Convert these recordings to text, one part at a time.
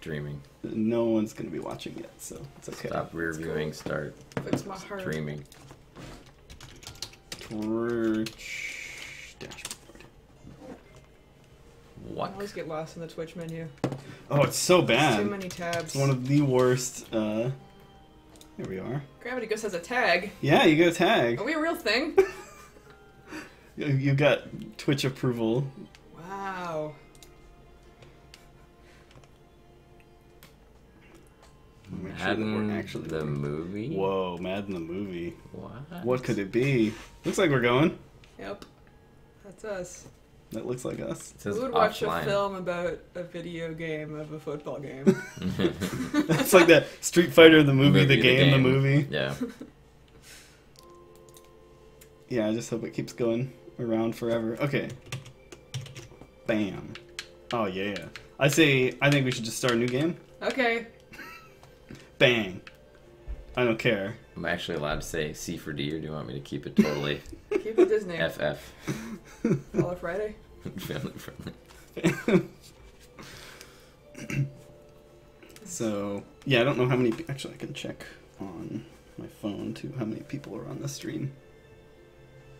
dreaming. No one's gonna be watching yet, so it's okay. Stop rear viewing. Start Fix my heart. dreaming. Twitch dashboard. I What? always get lost in the Twitch menu. Oh, it's so There's bad. Too many tabs. It's one of the worst. Uh, here we are. Gravity Ghost has a tag. Yeah, you get a tag. Are we a real thing? You- You got Twitch approval. Make sure that we're Madden actually the recording. movie. Whoa, Madden the movie. What? What could it be? Looks like we're going. Yep. That's us. That looks like us. It says Who would watch offline. a film about a video game of a football game? It's like that Street Fighter the movie, the, game, the movie. Yeah. Yeah, I just hope it keeps going around forever. Okay. Bam. Oh yeah. I say I think we should just start a new game. okay. Bang. I don't care. I'm actually allowed to say C for D, or do you want me to keep it totally Keep it Disney. FF? Follow Friday. Family friendly. So yeah, I don't know how many. Actually, I can check on my phone too how many people are on the stream.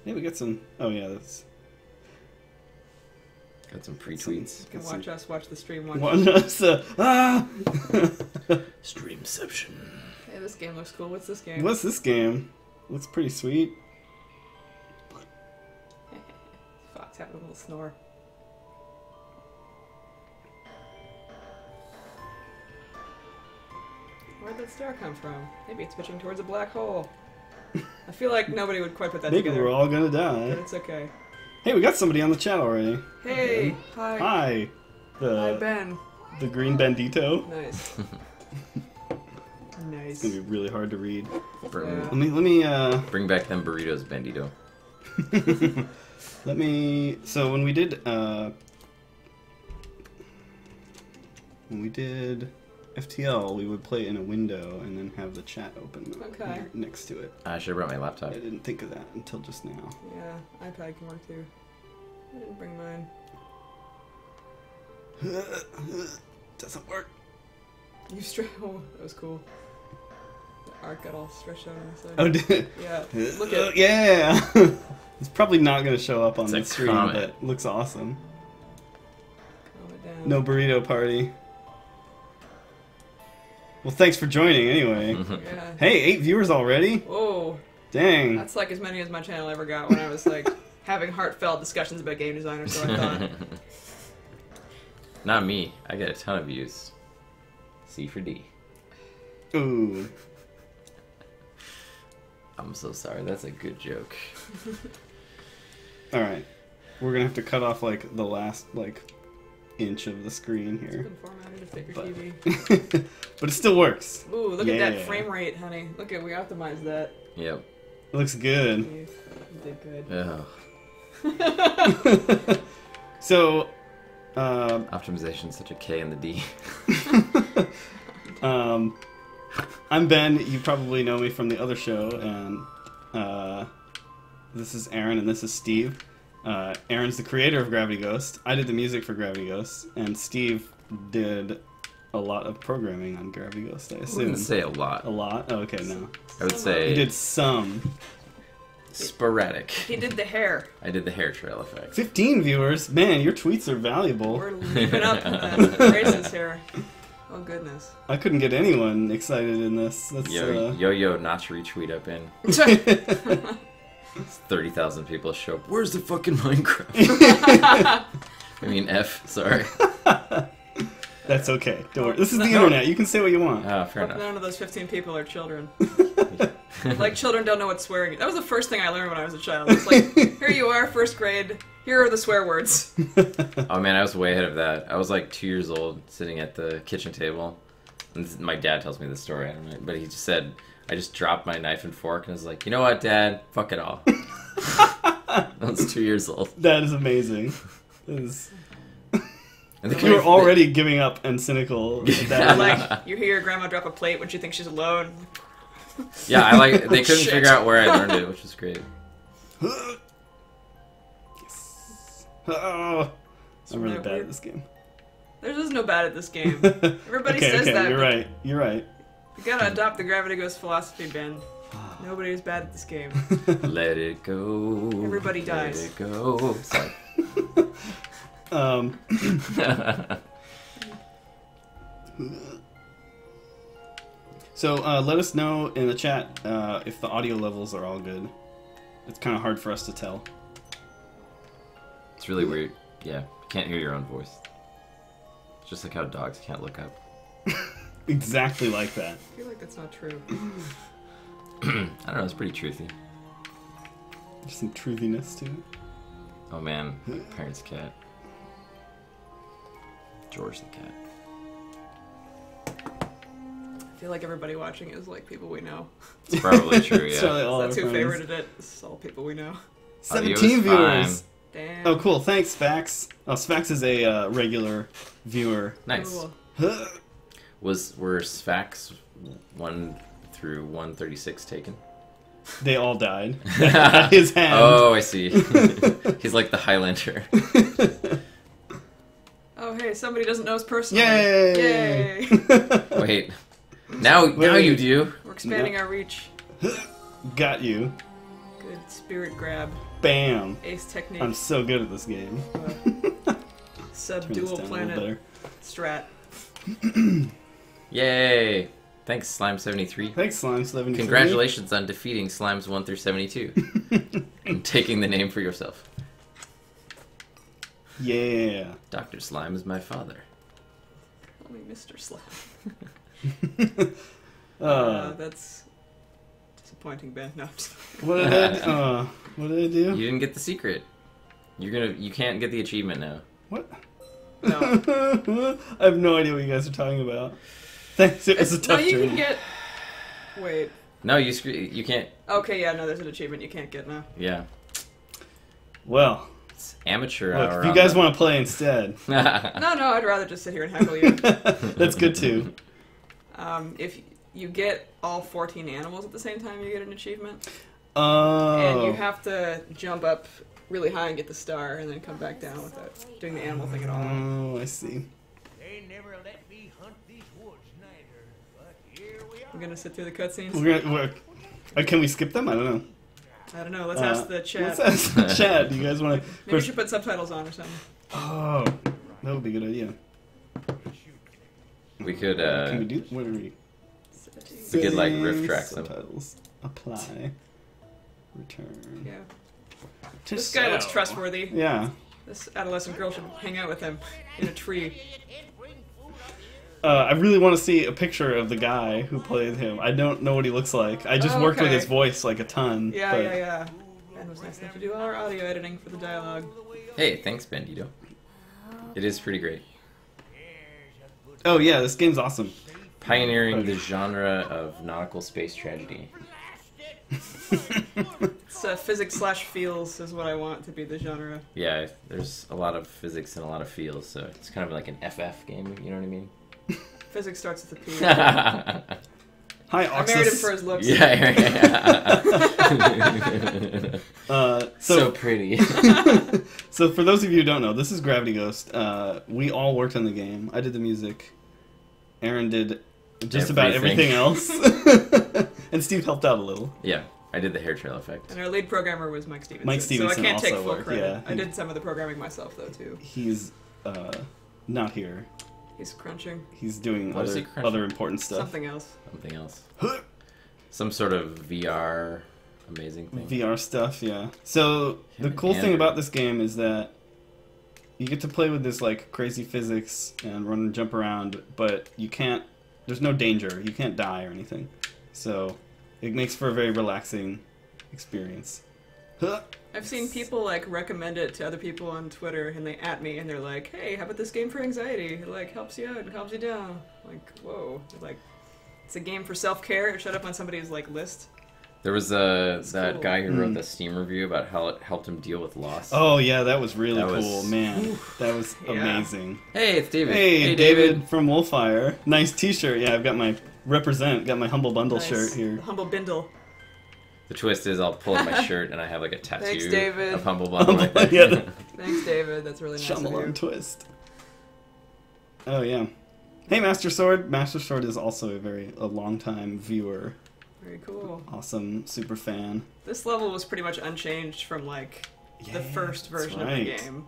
Yeah, we got some. Oh yeah, that's Got some pre-tweets. You can watch us watch the stream. Watch. one. us, uh, ah. Streamception. Hey, this game looks cool. What's this game? What's this game? Looks pretty sweet. Fox having a little snore. Where'd that star come from? Maybe it's pitching towards a black hole. I feel like nobody would quite put that Maybe together. we're all gonna die. But die. it's okay. Hey, we got somebody on the chat already. Hey, hi. Hi. Hi, The Ben. the green bandito. Nice. It's nice. gonna be really hard to read. Bring, Yeah. Let me let me uh bring back them burritos, Bandito. let me so when we did uh when we did FTL we would play it in a window and then have the chat open Okay. next to it. I should have brought my laptop. I didn't think of that until just now. Yeah, iPad can work too. I didn't bring mine. Doesn't work. You straight. Oh, that was cool. The arc got all stretched out on the side. Oh, did Yeah. Look at. Oh, yeah. it's probably not going to show up on It's the screen, comet. but it looks awesome. Calm it down. No burrito party. Well, thanks for joining anyway. Yeah. hey, eight viewers already? Whoa. Dang. That's like as many as my channel ever got when I was like having heartfelt discussions about game design or so I thought. Not me. I get a ton of views. C for D. Ooh. I'm so sorry. That's a good joke. All right. We're going to have to cut off like the last like inch of the screen It's here. been formatted to fit But- TV. but it still works. Ooh, look at that frame rate, honey. Look at we optimized that. Yep. It looks good. You, you did good. Ugh. So, um, Optimization's such a K in the D. um, I'm Ben. You probably know me from the other show, and uh, this is Erin, and this is Steve. Uh, Erin's the creator of Gravity Ghost. I did the music for Gravity Ghost, and Steve did a lot of programming on Gravity Ghost. I I wouldn't say a lot. a lot. Oh, okay, no, I would say he did some. sporadic. He did the hair. I did the hair trail effect. 15 viewers. Man, your tweets are valuable. We're leaping up the races here. Oh goodness. I couldn't get anyone excited in this. That's Yo, uh, yo, yo, not to retweet up in. Thirty thousand people show up. Where's the fucking Minecraft? I mean F. Sorry. That's okay. Don't worry. This is the internet. You can say what you want. Ah, fair enough. none of those 15 people are children. like children don't know what swearing is. That was the first thing I learned when I was a child. It's like, here you are, first grade. Here are the swear words. Oh man, I was way ahead of that. I was like two years old, sitting at the kitchen table, and this- my dad tells me this story. I don't know, but he just said, "I just dropped my knife and fork," and I was like, "You know what, Dad? Fuck it all." I was two years old. That is amazing. That is, And you were already giving up and cynical. at that Or like, you hear your grandma drop a plate when she thinks she's alone. Yeah, I like. They couldn't Shit. figure out where I learned it, which is great. Yes. Oh, I'm really that bad weird? at this game. There's just no bad at this game. Everybody okay, says okay, that. You're but right. You're right. You gotta adopt the Gravity Ghost philosophy, Ben. Nobody is bad at this game. Let it go. Everybody dies. Let it go. Sorry. Um, so uh, let us know in the chat uh, if the audio levels are all good. It's kind of hard for us to tell. it's really weird. Yeah, you can't hear your own voice. It's just like how dogs can't look up. Exactly like that. I feel like that's not true. I don't know. It's pretty truthy. There's some truthiness to it. Oh man, parents' cat. George the cat. I feel like everybody watching is like people we know. It's probably true. It's Yeah. probably all That's who friends. favorited it. This is all people we know. Audio is 17 viewers. Damn. Oh, cool. Thanks, Fax. Oh, Sfax is a uh, regular viewer. Nice. Cool. Was were Sfax one through one thirty six taken? They all died. His hand. Oh, I see. He's like the Highlander. Oh, hey, somebody doesn't know us personally. Yay! Yay! Wait. Now, now Wait. you do. We're expanding our reach. Got you. Good spirit grab. Bam. Ace technique. I'm so good at this game. uh, sub dual down a little planet strat. Yay! Thanks, Slime seventy three. Thanks, Slime 73. Congratulations on defeating Slimes one through seventy two and taking the name for yourself. Yeah. Doctor Slime is my father. Call me Mr. Slime. Uh, Uh, that's disappointing, Ben. No, I'm what did I do? Uh, what did I You didn't get the secret. You're gonna. You can't get the achievement now. What? no. I have no idea what you guys are talking about. Thanks. It was a no, you journey. can get. Wait. No, you screw. You can't. Okay, yeah, no, there's an achievement you can't get now. Yeah, Well, it's amateur look, hour. if you guys want to play instead, No, no, I'd rather just sit here and heckle you. that's good too. Um, if you get all 14 animals at the same time, you get an achievement. Oh. And you have to jump up really high and get the star, and then come back down without doing the animal thing at all. Oh, I see. They never let here we are. Gonna sit through the cutscenes. We're gonna. We're, uh, can we skip them? I don't know. I don't know. Let's Uh, ask the chat. Let's ask the chat. Do you guys want to? Maybe we should put subtitles on or something. Oh, that would be a good idea. we could. Uh, Can we do? What are we? We could, like, riff Settings, track them. Apply. Return. Yeah. To This guy looks trustworthy. Yeah. This adolescent girl should hang out with him in a tree. Uh, I really want to see a picture of the guy who played him. I don't know what he looks like. I just Oh, worked with his voice like a ton. Yeah, but- yeah, yeah. Ben was nice enough to do all our audio editing for the dialogue. hey, thanks, Bandito. It is pretty great. Oh yeah, this game's awesome. Pioneering the genre of nautical space tragedy. It's uh, physics slash feels is what I want to be the genre. Yeah, there's a lot of physics and a lot of feels, so it's kind of like an FF game. You know what I mean? Physics starts with a P. yeah, Hi, I married him for his looks. yeah. Uh, so, so, pretty. so for those of you who don't know, this is Gravity Ghost. Uh, we all worked on the game. I did the music. Erin did just about Everything. everything else, and Steve helped out a little. yeah, I did the hair trail effect. And our lead programmer was Mike Stevenson. Mike Stevenson So I can't take full worked, credit. yeah. I did some of the programming myself though too. He's uh, not here. He's crunching He's doing What is other he crunching? other important stuff. something else. Something else. Some sort of VR amazing thing. VR stuff, yeah. So the and cool thing Andrew. about this game is that you get to play with this like crazy physics and run and jump around, but you can't. There's no danger. You can't die or anything. So it makes for a very relaxing experience. Huh. I've seen people like recommend it to other people on Twitter, and they at me, and they're like, "Hey, how about this game for anxiety? It like helps you out and calms you down." Like, whoa, like it's a game for self care. It showed up on somebody's like list. There was a That's that cool. guy who wrote Hmm. the Steam review about how it helped him deal with loss. Oh yeah, that was really That was- cool, man. That was Yeah. amazing. Hey, it's David. Hey, David, from Wolfire. Nice T-shirt. Yeah, I've got my represent. Got my humble bundle Nice. shirt here. The humble bindle. The twist is I'll pull up my shirt and I have like a tattoo Thanks, David. of Humble Bundle right there. Yeah. Thanks, David. That's really nice of you. twist. Oh yeah. Hey, Master Sword. Master Sword is also a very a long time viewer. Very cool. Awesome, super fan. This level was pretty much unchanged from like the first that's version of the game.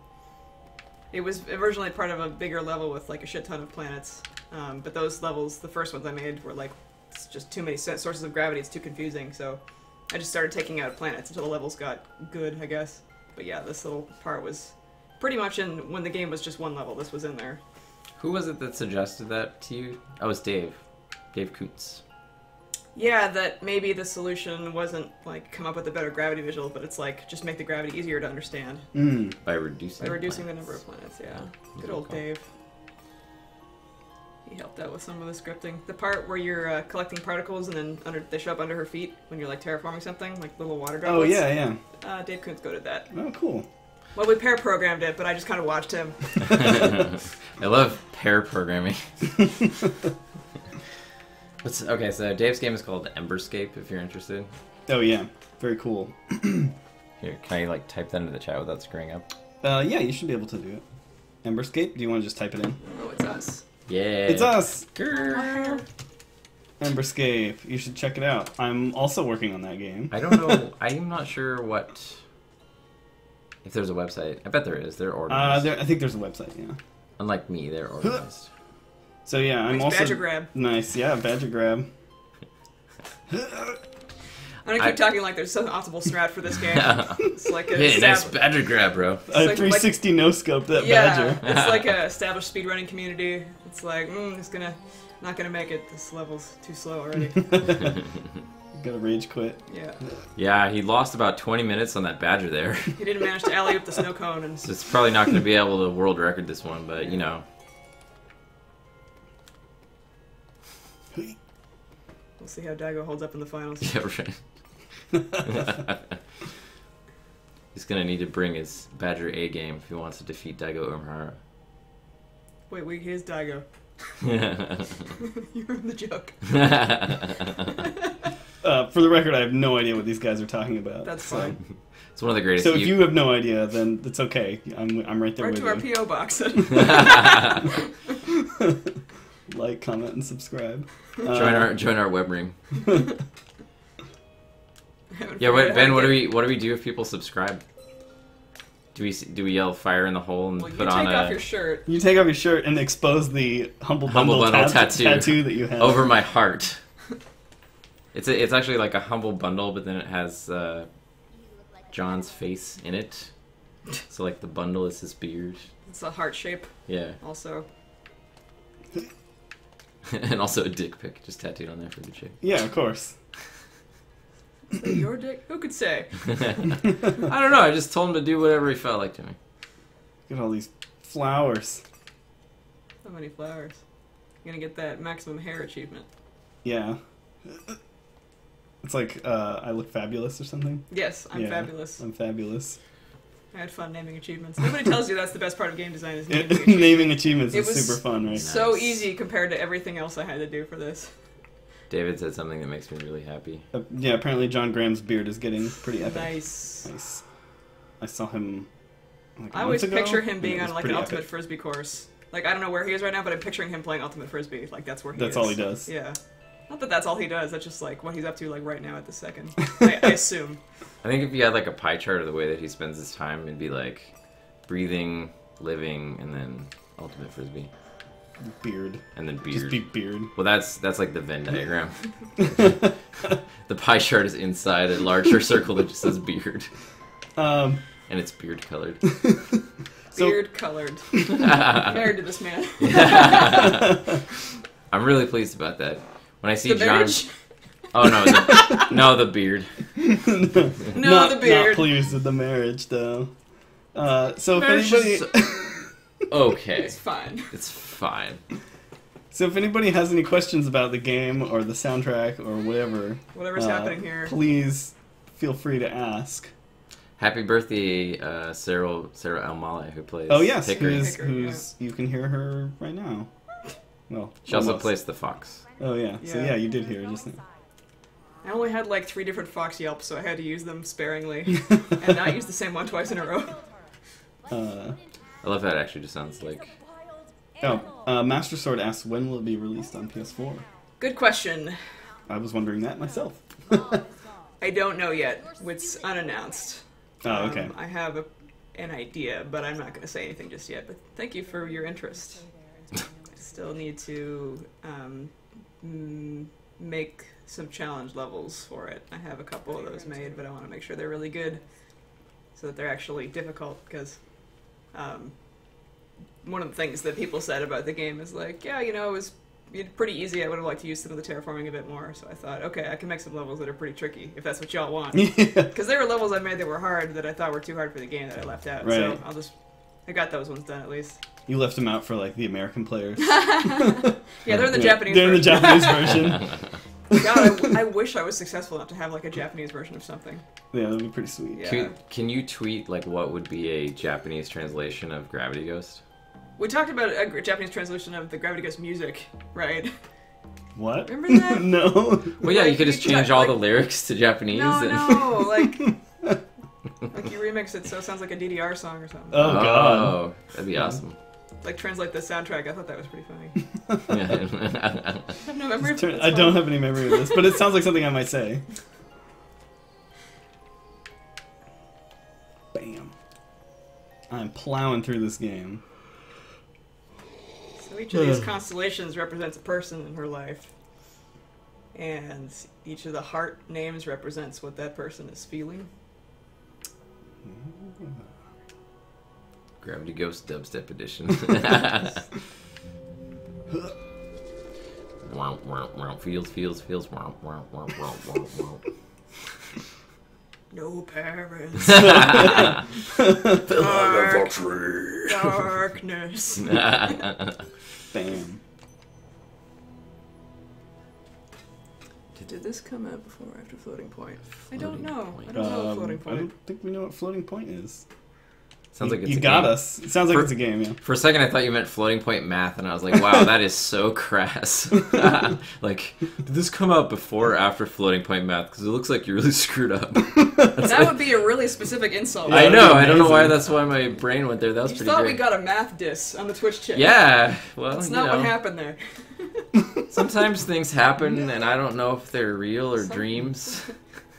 It was originally part of a bigger level with like a shit ton of planets, um, but those levels, the first ones I made, were like it's just too many sources of gravity. It's too confusing, so I just started taking out planets until the levels got good, I guess. But yeah, this little part was pretty much in when the game was just one level. This was in there. Who was it that suggested that to you? Oh, it was Dave. Dave Koontz. Yeah, that maybe the solution wasn't like come up with a better gravity visual, but it's like just make the gravity easier to understand Mm. By reducing. by reducing the number of planets. Yeah, Yeah, good old cool. Dave. He helped out with some of the scripting. The part where you're uh, collecting particles and then under they show up under her feet when you're like terraforming something, like little water droplets. Oh yeah, yeah. Uh, Dave Kuntz go did that. Oh cool. Well, we pair programmed it, but I just kind of watched him. I love pair programming. What's okay? So Dave's game is called Emberscape. If you're interested, Oh yeah, very cool. here can I like type that into the chat without screwing up? Uh, yeah, you should be able to do it. Emberscape. Do you want to just type it in? Oh, it's us. Yeah, It's us. Grrr. Emberscape. You should check it out. I'm also working on that game. I don't know. I'm not sure what. If there's a website, I bet there is. They're Uh, organized. there, I think there's a website. Yeah. Unlike me, they're organized. So yeah, I'm Nice also badger grab. nice. Yeah, badger grab. I'm gonna keep I- talking like there's some optimal strat for this game. It's like a hey, nice badger grab, bro. I like- 360 no scope that yeah, badger. it's like a established speedrunning community. It's like, mm, it's gonna not gonna make it. This level's too slow already. Gotta rage quit. yeah, Yeah, he lost about 20 minutes on that badger there. he didn't manage to alley up the snow cone, and So it's probably not going to be able to world record this one, but you know. we'll see how Daigo holds up in the finals. Yeah, right. He's going to need to bring his badger A game if he wants to defeat Daigo Umehara. Wait, wait, here's Daigo. you ruined the joke. Uh, for the record, I have no idea what these guys are talking about. That's so- fine. it's one of the greatest. So if you have no idea, then it's okay. I'm, I'm right there Right with to our. PO box. like, comment, and subscribe. join Uh, our join our web ring. Haven't Yeah, figured what, Ben, what do we what do we do if people subscribe? Do we do we yell fire in the hole and Well, you take off your shirt. You take off your shirt and expose the humble Humble bundle, Bundle tat- tattoo. tattoo that you have over my heart? It's a, it's actually like a humble bundle, but then it has uh, John's face in it. So like the bundle is his beard. It's a heart shape, Yeah, also. and also a dick pic just tattooed on there for the chick. Yeah, of course. Is that your dick? Who could say? I don't know. I just told him to do whatever he felt like to me. Look at all these flowers. So many flowers. You're gonna get that maximum hair achievement. Yeah. It's like uh, I look fabulous or something. Yes, I'm Yeah. fabulous. I'm fabulous. I had fun naming achievements. Nobody tells you that's the best part of game design is naming achievements. Naming achievements It is was super fun, right? So Nice. easy compared to everything else I had to do for this. David said something that makes me really happy. Uh, yeah, apparently John Graham's beard is getting pretty epic. Nice. Nice. I saw him. Like, I always ago, picture him being on like an pretty ultimate epic. frisbee course. Like I don't know where he is right now, but I'm picturing him playing ultimate frisbee. Like that's where he That's is. all he does. Yeah. Not that that's all he does. That's just like what he's up to like right now at the second. I, I assume. I think if you had like a pie chart of the way that he spends his time, it'd be like breathing, living, and then ultimate frisbee, Beard. and then Just beard. be beard. Well, that's that's like the Venn diagram. the pie chart is inside a larger circle that just says beard, Um, and it's beard colored. So- Beard colored. I'm Married to this man. I'm really pleased about that. When I see the John, marriage? oh no, the, no, the beard. No, not, the beard. Not pleased with the marriage, though. Uh, so if Marriage anybody, is- Okay, It's fine. it's fine. so if anybody has any questions about the game or the soundtrack or whatever, Whatever's uh, happening here. please feel free to ask. Happy birthday, uh, Sarah Sarah Almale, who plays. Oh yes, Hickory. who's Hickory, who's you can hear her right now. Well, She also plays the fox. Oh yeah. so Yeah. yeah, you did hear her just now. I only had like three different Fox Yelps, so I had to use them sparingly and not use the same one twice in a row. Uh, I love how it actually just sounds like Oh, uh, Master Sword asks when will it be released on PS4? Good question. I was wondering that myself. I don't know yet. It's unannounced. Oh, okay. Um, I have a, an idea, but I'm not going to say anything just yet. But thank you for your interest. I still need to um, mm, make some challenge levels for it. I have a couple of those made, but I want to make sure they're really good so that they're actually difficult because um, one of the things that people said about the game is like, yeah, you know, it was pretty easy. I would have liked to use some of the terraforming a bit more. So I thought, okay, I can make some levels that are pretty tricky if that's what y'all want. yeah. Because there were levels I made that were hard that I thought were too hard for the game that I left out. So I'll just. I got those ones done at least. You left them out for like the American players. Yeah, they're in the Yeah, Japanese They're in the. Japanese version. God, I, w- I wish I was successful enough to have like a Japanese version of something. Yeah, that'd be pretty sweet. Yeah. Can, can you tweet like what would be a Japanese translation of Gravity Ghost? We talked about a Japanese translation of the Gravity Ghost music, right? What? Remember that? no. Well, yeah, you could just change all like- the lyrics to Japanese. No, and... no, like like you remix it so it sounds like a DDR song or something. Oh god. Oh, that'd be awesome. Like translate the soundtrack. I thought that was pretty funny. I have no memory. Turn- I don't have any memory of this, but it sounds like something I might say. Bam. I'm plowing through this game. So each of these constellations represents a person in her life. And each of the heart names represents what that person is feeling. Gravity Ghost Dubstep Edition. Wow, wow, wow. Feels, feels, feels. Wow, wow, wow, wow, wow, wow. No parents. Dark. Darkness. Bam. Did this come out before or after floating point? I don't know. point. I don't know Um, floating Point. I don't think we know what floating point is. Sounds like it's you a got game. us. It sounds like For- it's a game, yeah. For a second, I thought you meant floating point math, and I was like, "Wow, that is so crass." like, did this come out before or after floating point math? Because it looks like you really screwed up. That would be a really specific insult. Yeah, I know. I don't know why. That's why my brain went there. That was you pretty thought great. we got a math diss on the Twitch chat. yeah. Well, That's you not know, what happened there. sometimes things happen, and I don't know if they're real or Some- dreams.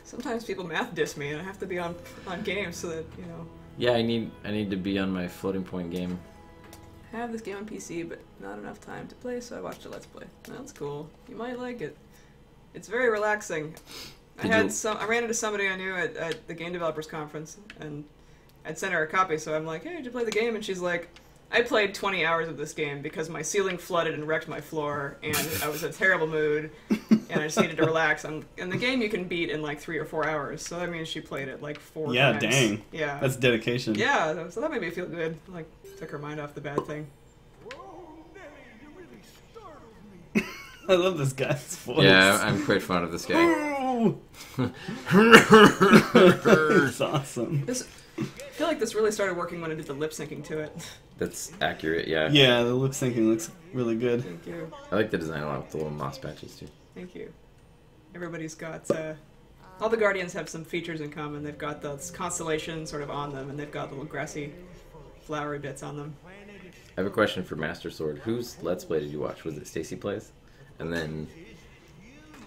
Sometimes people math diss me, and I have to be on on games so that you know. Yeah, I need I need to be on my floating point game. I have this game on PC, but not enough time to play, so I watched a Let's Play. That's cool. You might like it. It's very relaxing. I had you- some. I ran into somebody I knew at, at the game developers conference, and I'd sent her a copy. So I'm like, "Hey, did you play the game?" And she's like, "I played 20 hours of this game because my ceiling flooded and wrecked my floor, and I was in a terrible mood, and I just needed to relax." And, and the game you can beat in like three or four hours, so that means she played it like four Yeah, times. dang. Yeah. That's dedication. yeah, so that made me feel good. Like took her mind off the bad thing. Whoa, Nelly, you really startled me. I love this guy's voice. Yeah, I'm quite fond of this guy. Ooh. it's awesome. This, I feel like this really started working when I did the lip syncing to it. That's accurate. Yeah. Yeah, the lip syncing looks really good. Thank you, I like the design a lot with the little moss patches too. thank you. Everybody's got. Uh, all the guardians have some features in common. They've got those constellations sort of on them, and they've got little grassy, flowery bits on them. I have a question for Master Sword. Whose Let's Play did you watch? Was it Stacy Plays? And then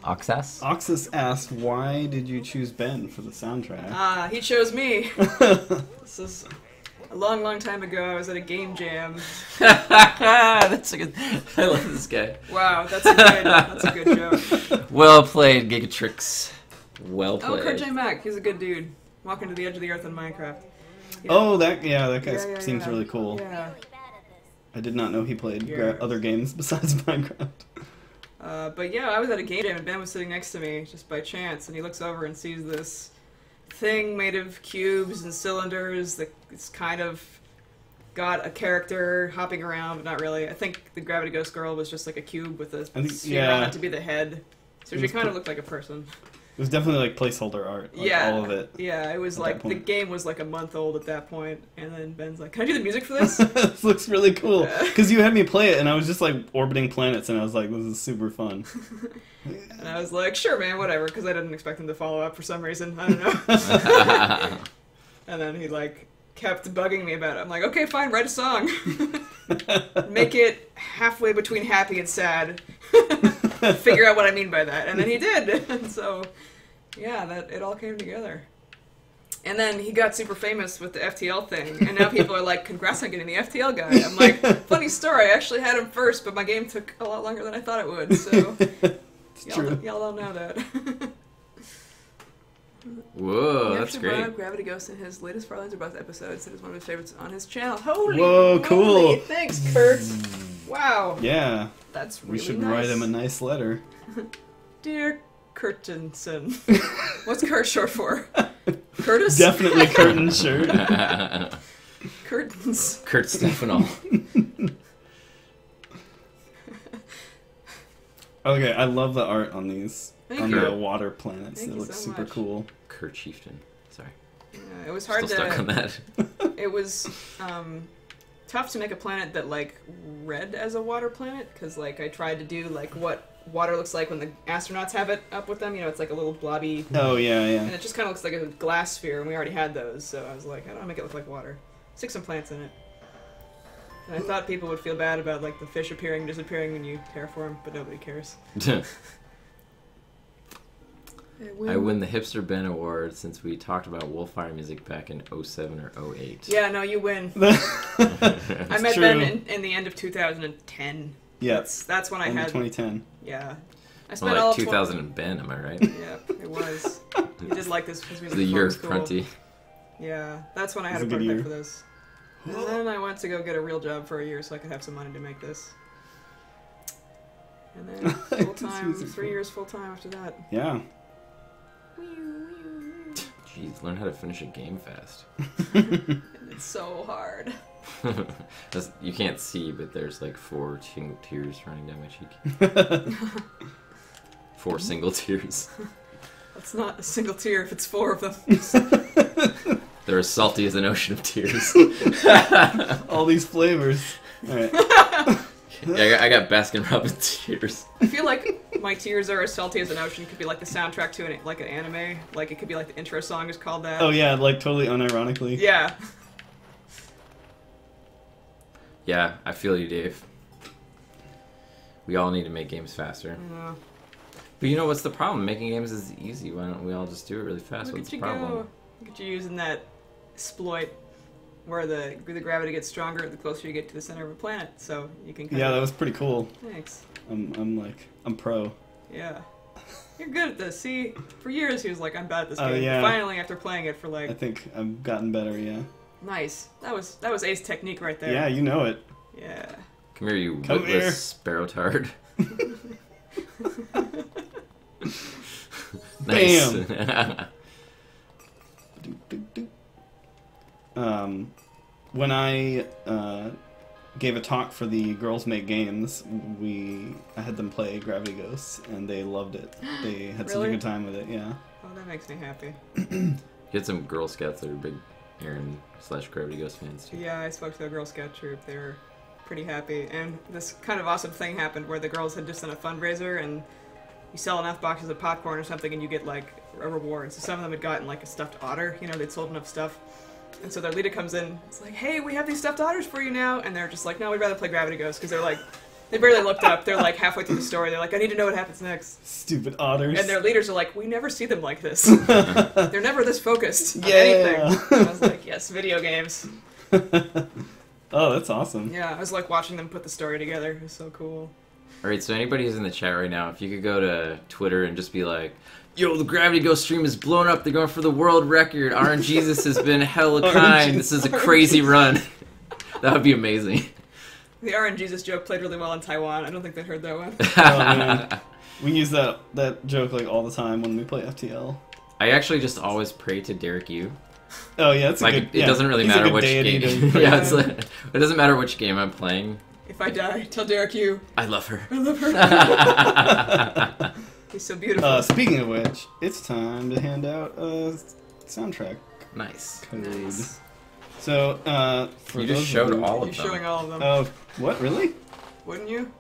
Oxas? Oxus asked, "Why did you choose Ben for the soundtrack?" Ah, he chose me. this is a long, long time ago. I was at a game jam. that's a good. I love this guy. Wow, that's a good. that's a good joke. Well played, Gigatrix. Well played. Oh, played. Kurt J. Mac, he's a good dude. Walking to the edge of the earth in Minecraft. Yeah. Oh, that yeah, that guy Yeah, yeah, seems yeah. really cool. Yeah. I did not know he played gra- other games besides Minecraft. Uh, but yeah, I was at a game jam and Ben was sitting next to me just by chance, and he looks over and sees this thing made of cubes and cylinders that it's kind of got a character hopping around, but not really. I think the Gravity Ghost Girl was just like a cube with a think- sphere yeah. on it to be the head. So she kind of looked like a person. It was definitely like placeholder art. Like, yeah, all of it. Yeah, it was like the game was like a month old at that point, and then Ben's like, "Can I do the music for this?" this looks really cool because you had me play it, and I was just like orbiting planets, and I was like, "This is super fun." and I was like, "Sure, man, whatever," because I didn't expect him to follow up for some reason. I don't know. And then he like kept bugging me about it. I'm like, okay, fine, write a song. make it halfway between happy and sad. Figure out what I mean by that, and then he did. And so, yeah, that it all came together. And then he got super famous with the FTL thing, and now people are like, "Congrats on getting the FTL guy." I'm like, "Funny story. I actually had him first, but my game took a lot longer than I thought it would." So it's y'all, true. y'all don't know that. Whoa, that's great. up Gravity Ghost in his latest Farlands or Bust episodes. It is one of his favorites on his channel. Holy Whoa, cool. Thanks, Kurt. Mm. Wow, Yeah, that's really we should nice. write him a nice letter. Dear Kurtensen. What's Kurt short for? Curtis? Definitely curtain shirt. Curtains. Kurt Stefano. Okay, I love the art on these Thank on you. the water planets. Thank it looks so super much. cool. Kurt Chieftain. Sorry. Yeah, it was hard Still stuck on to. that. It was um, tough to make a planet that like read as a water planet because like I tried to do like what water looks like when the astronauts have it up with them. You know, it's like a little blobby Oh yeah, yeah. And it just kind of looks like a glass sphere, and we already had those, so I was like, I don't want to make it look like water. Stick some plants in it. And I thought people would feel bad about like the fish appearing disappearing when you terraform, but nobody cares. I win the Hipster Ben Award since we talked about Wolfire music back in 07 or 08. Yeah, no, you win. I met true. Ben in, in the end of 2010. yeah, That's that's when I only had. 2010. Yeah, I More spent all like of 2000 and Ben, am I right? Tw- yeah, it was. You did like this his music the before it year was of cool. Prunty. Yeah, that's when I had a was a good year. for this. And then I went to go get a real job for a year so I could have some money to make this. And then This full time, three years full time after that. Yeah. Jeez, learn how to finish a game fast. It's so hard. That's, you can't see, but there's like four ting- tears running down my cheek. Four single tears. That's not a single tear if it's four of them. They're as salty as an ocean of tears. All these flavors. All right. Yeah, I got, I got Baskin Robbins tears. I feel like my tears are as salty as an ocean. Could be like the soundtrack to an like an anime. Like it could be like the intro song is called that. Oh yeah, like totally unironically. Yeah. Yeah, I feel you, Dave. We all need to make games faster. I know. But you know what's the problem? Making games is easy. Why don't we all just do it really fast? Look What's at the you problem? go. Look at you using that exploit where the the gravity gets stronger the closer you get to the center of a planet. So you can. Kind Yeah, of, that was pretty cool. Thanks. I'm, I'm like, I'm pro. Yeah. You're good at this. See, for years he was like, "I'm bad at this Oh, game." yeah. Finally, after playing it for like. I think I've gotten better. Yeah. nice. That was that was Ace technique right there. Yeah, you know it. Yeah. Come here, you Come witless here. sparrow tard. nice. Do, do, do. Um, when I uh, gave a talk for the Girls Make Games, we I had them play Gravity Ghosts, and they loved it. They had such a good time with it. Yeah. Oh, that makes me happy. you had some Girl Scouts that are big Erin slash Gravity Ghost fans too. Yeah, I spoke to a Girl Scout troop. They were pretty happy, and this kind of awesome thing happened where the girls had just done a fundraiser, and you sell enough boxes of popcorn or something, and you get like a reward. So some of them had gotten like a stuffed otter. You know, they'd sold enough stuff. And so their leader comes in. It's like, hey, we have these stuffed otters for you now. And they're just like, no, we'd rather play Gravity Ghost because they're like, they barely looked up. They're like halfway through the story. They're like, I need to know what happens next. Stupid otters. And their leaders are like, we never see them like this. they're never this focused on Yeah. anything. I was like, yes, video games. oh, that's awesome. Yeah, I was like watching them put the story together. It was so cool. All right, so anybody who's in the chat right now, if you could go to Twitter and just be like, "Yo, the Gravity Ghost stream is blown up. They're going for the world record. RNG Jesus has been hella RNG kind. This is a crazy run." that would be amazing. The RNGesus joke played really well in Taiwan. I don't think they heard that one. Oh. We use that that joke like all the time when we play FTL. I actually just always pray to Derek Yu. Oh yeah, it's Like a good. it yeah, doesn't really he's matter which game. yeah, it's like, it doesn't matter which game I'm playing. if I die, tell Derek Yu. I love her. I love her. He's so beautiful. Uh, speaking of which, it's time to hand out a soundtrack nice. code. Nice. So, uh, for You just those showed of you, all You're of them. showing all of them, Oh, what? Really? wouldn't you?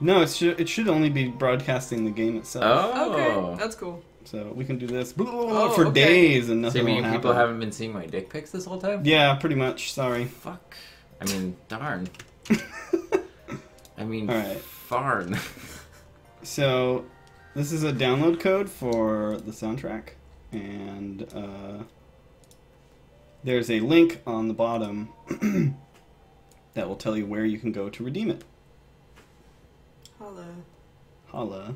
No, it should it should only be broadcasting the game itself. Oh. Okay, that's cool. So we can do this Oh, for okay. days and So nothing you will mean happen. people haven't been seeing my dick pics this whole time? Yeah, pretty much. Sorry. Fuck. I mean, darn. I mean, All right. far. So, this is a download code for the soundtrack, and uh, there's a link on the bottom that will tell you where you can go to redeem it. Holla. Holla.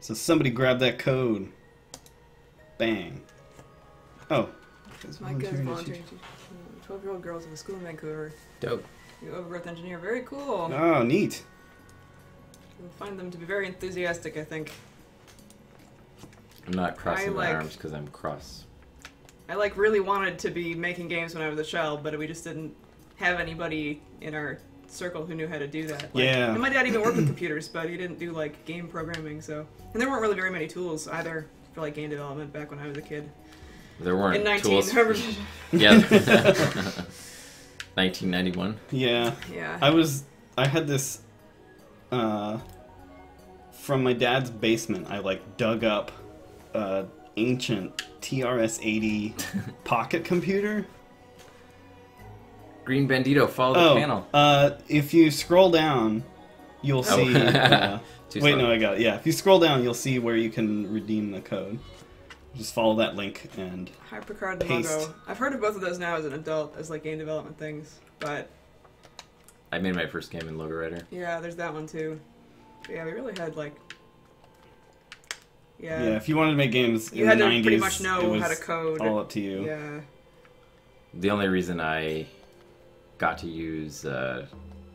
So somebody grab that code. Bang. Oh. It's my kids volunteering to 12 year old girls in a school in Vancouver. Dope. You overgrowth engineer. Very cool. Oh, neat. You'll find them to be very enthusiastic, I think. I'm not crossing my like- arms because I'm cross. I like really wanted to be making games when I was a child, but we just didn't have anybody in our circle who knew how to do that. Like, Yeah. And my dad even worked with computers, but he didn't do like game programming, so and there weren't really very many tools either for like game development back when I was a kid. There weren't In 19 tools. yeah. 1991. Yeah. yeah. I was. I had this. Uh, from my dad's basement, I like dug up a ancient TRS-80 pocket computer. Green Bandito, follow the oh, panel. uh, if you scroll down, you'll Oh. see. uh, Too wait, slow. no, I got it. Yeah, if you scroll down, you'll see where you can redeem the code. Just follow that link and Hypercard and Paste. Logo. I've heard of both of those now as an adult, as like game development things. But I made my first game in Logo Writer. yeah, there's that one too. But yeah, we really had like. yeah, Yeah. if you wanted to make games you in had the to 90s, pretty much it know was how to code. all up to you. Yeah. The only reason I got to use uh,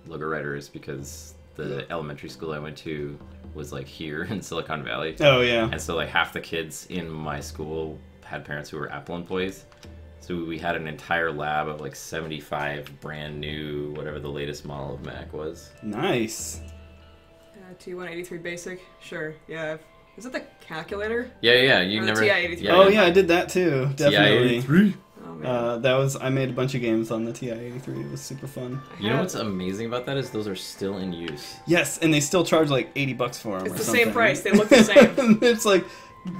Logo Writer is because the elementary school I went to was like here in Silicon Valley. Oh yeah. And so like half the kids in my school had parents who were Apple employees. So we had an entire lab of like 75 brand new, whatever the latest model of Mac was. Nice. Uh, TI-83 Basic, sure. Yeah. Is it the calculator? Yeah, yeah, you Or never. TI-83. oh yeah, I did that too. Definitely. TI-83. Oh man. Uh, that was I made a bunch of games on the TI-83. It was super fun. I You know what's amazing about that is those are still in use. Yes, and they still charge like 80 bucks for them. It's or the something. same price. They look the same. it's like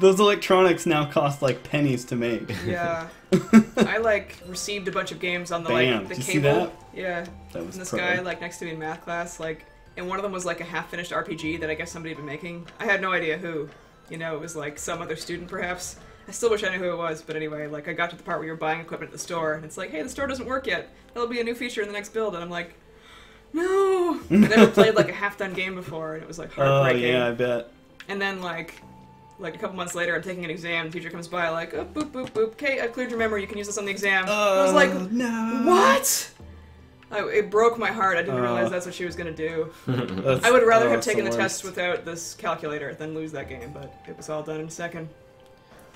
those electronics now cost like pennies to make. Yeah. I like received a bunch of games on the Bam, like the did you see cable. that? Yeah. That was And this pro. guy like next to me in math class, like, and one of them was like a half-finished RPG that I guess somebody had been making. I had no idea who. You know, it was like some other student perhaps. I still wish I knew who it was, but anyway, like I got to the part where you're buying equipment at the store, and it's like, hey, the store doesn't work yet. That'll be a new feature in the next build, and I'm like, no. I never played like a half-done game before, and it was like heartbreaking. Oh yeah, I bet. And then like like a couple months later I'm taking an exam, the teacher comes by like, oh, boop boop boop, okay, I've cleared your memory, you can use this on the exam. I was like, Oh, no. What? I, it broke my heart. I didn't Uh, realize that's what she was gonna do. I would rather oh, have taken the, worst. test without this calculator than lose that game, but it was all done in a second.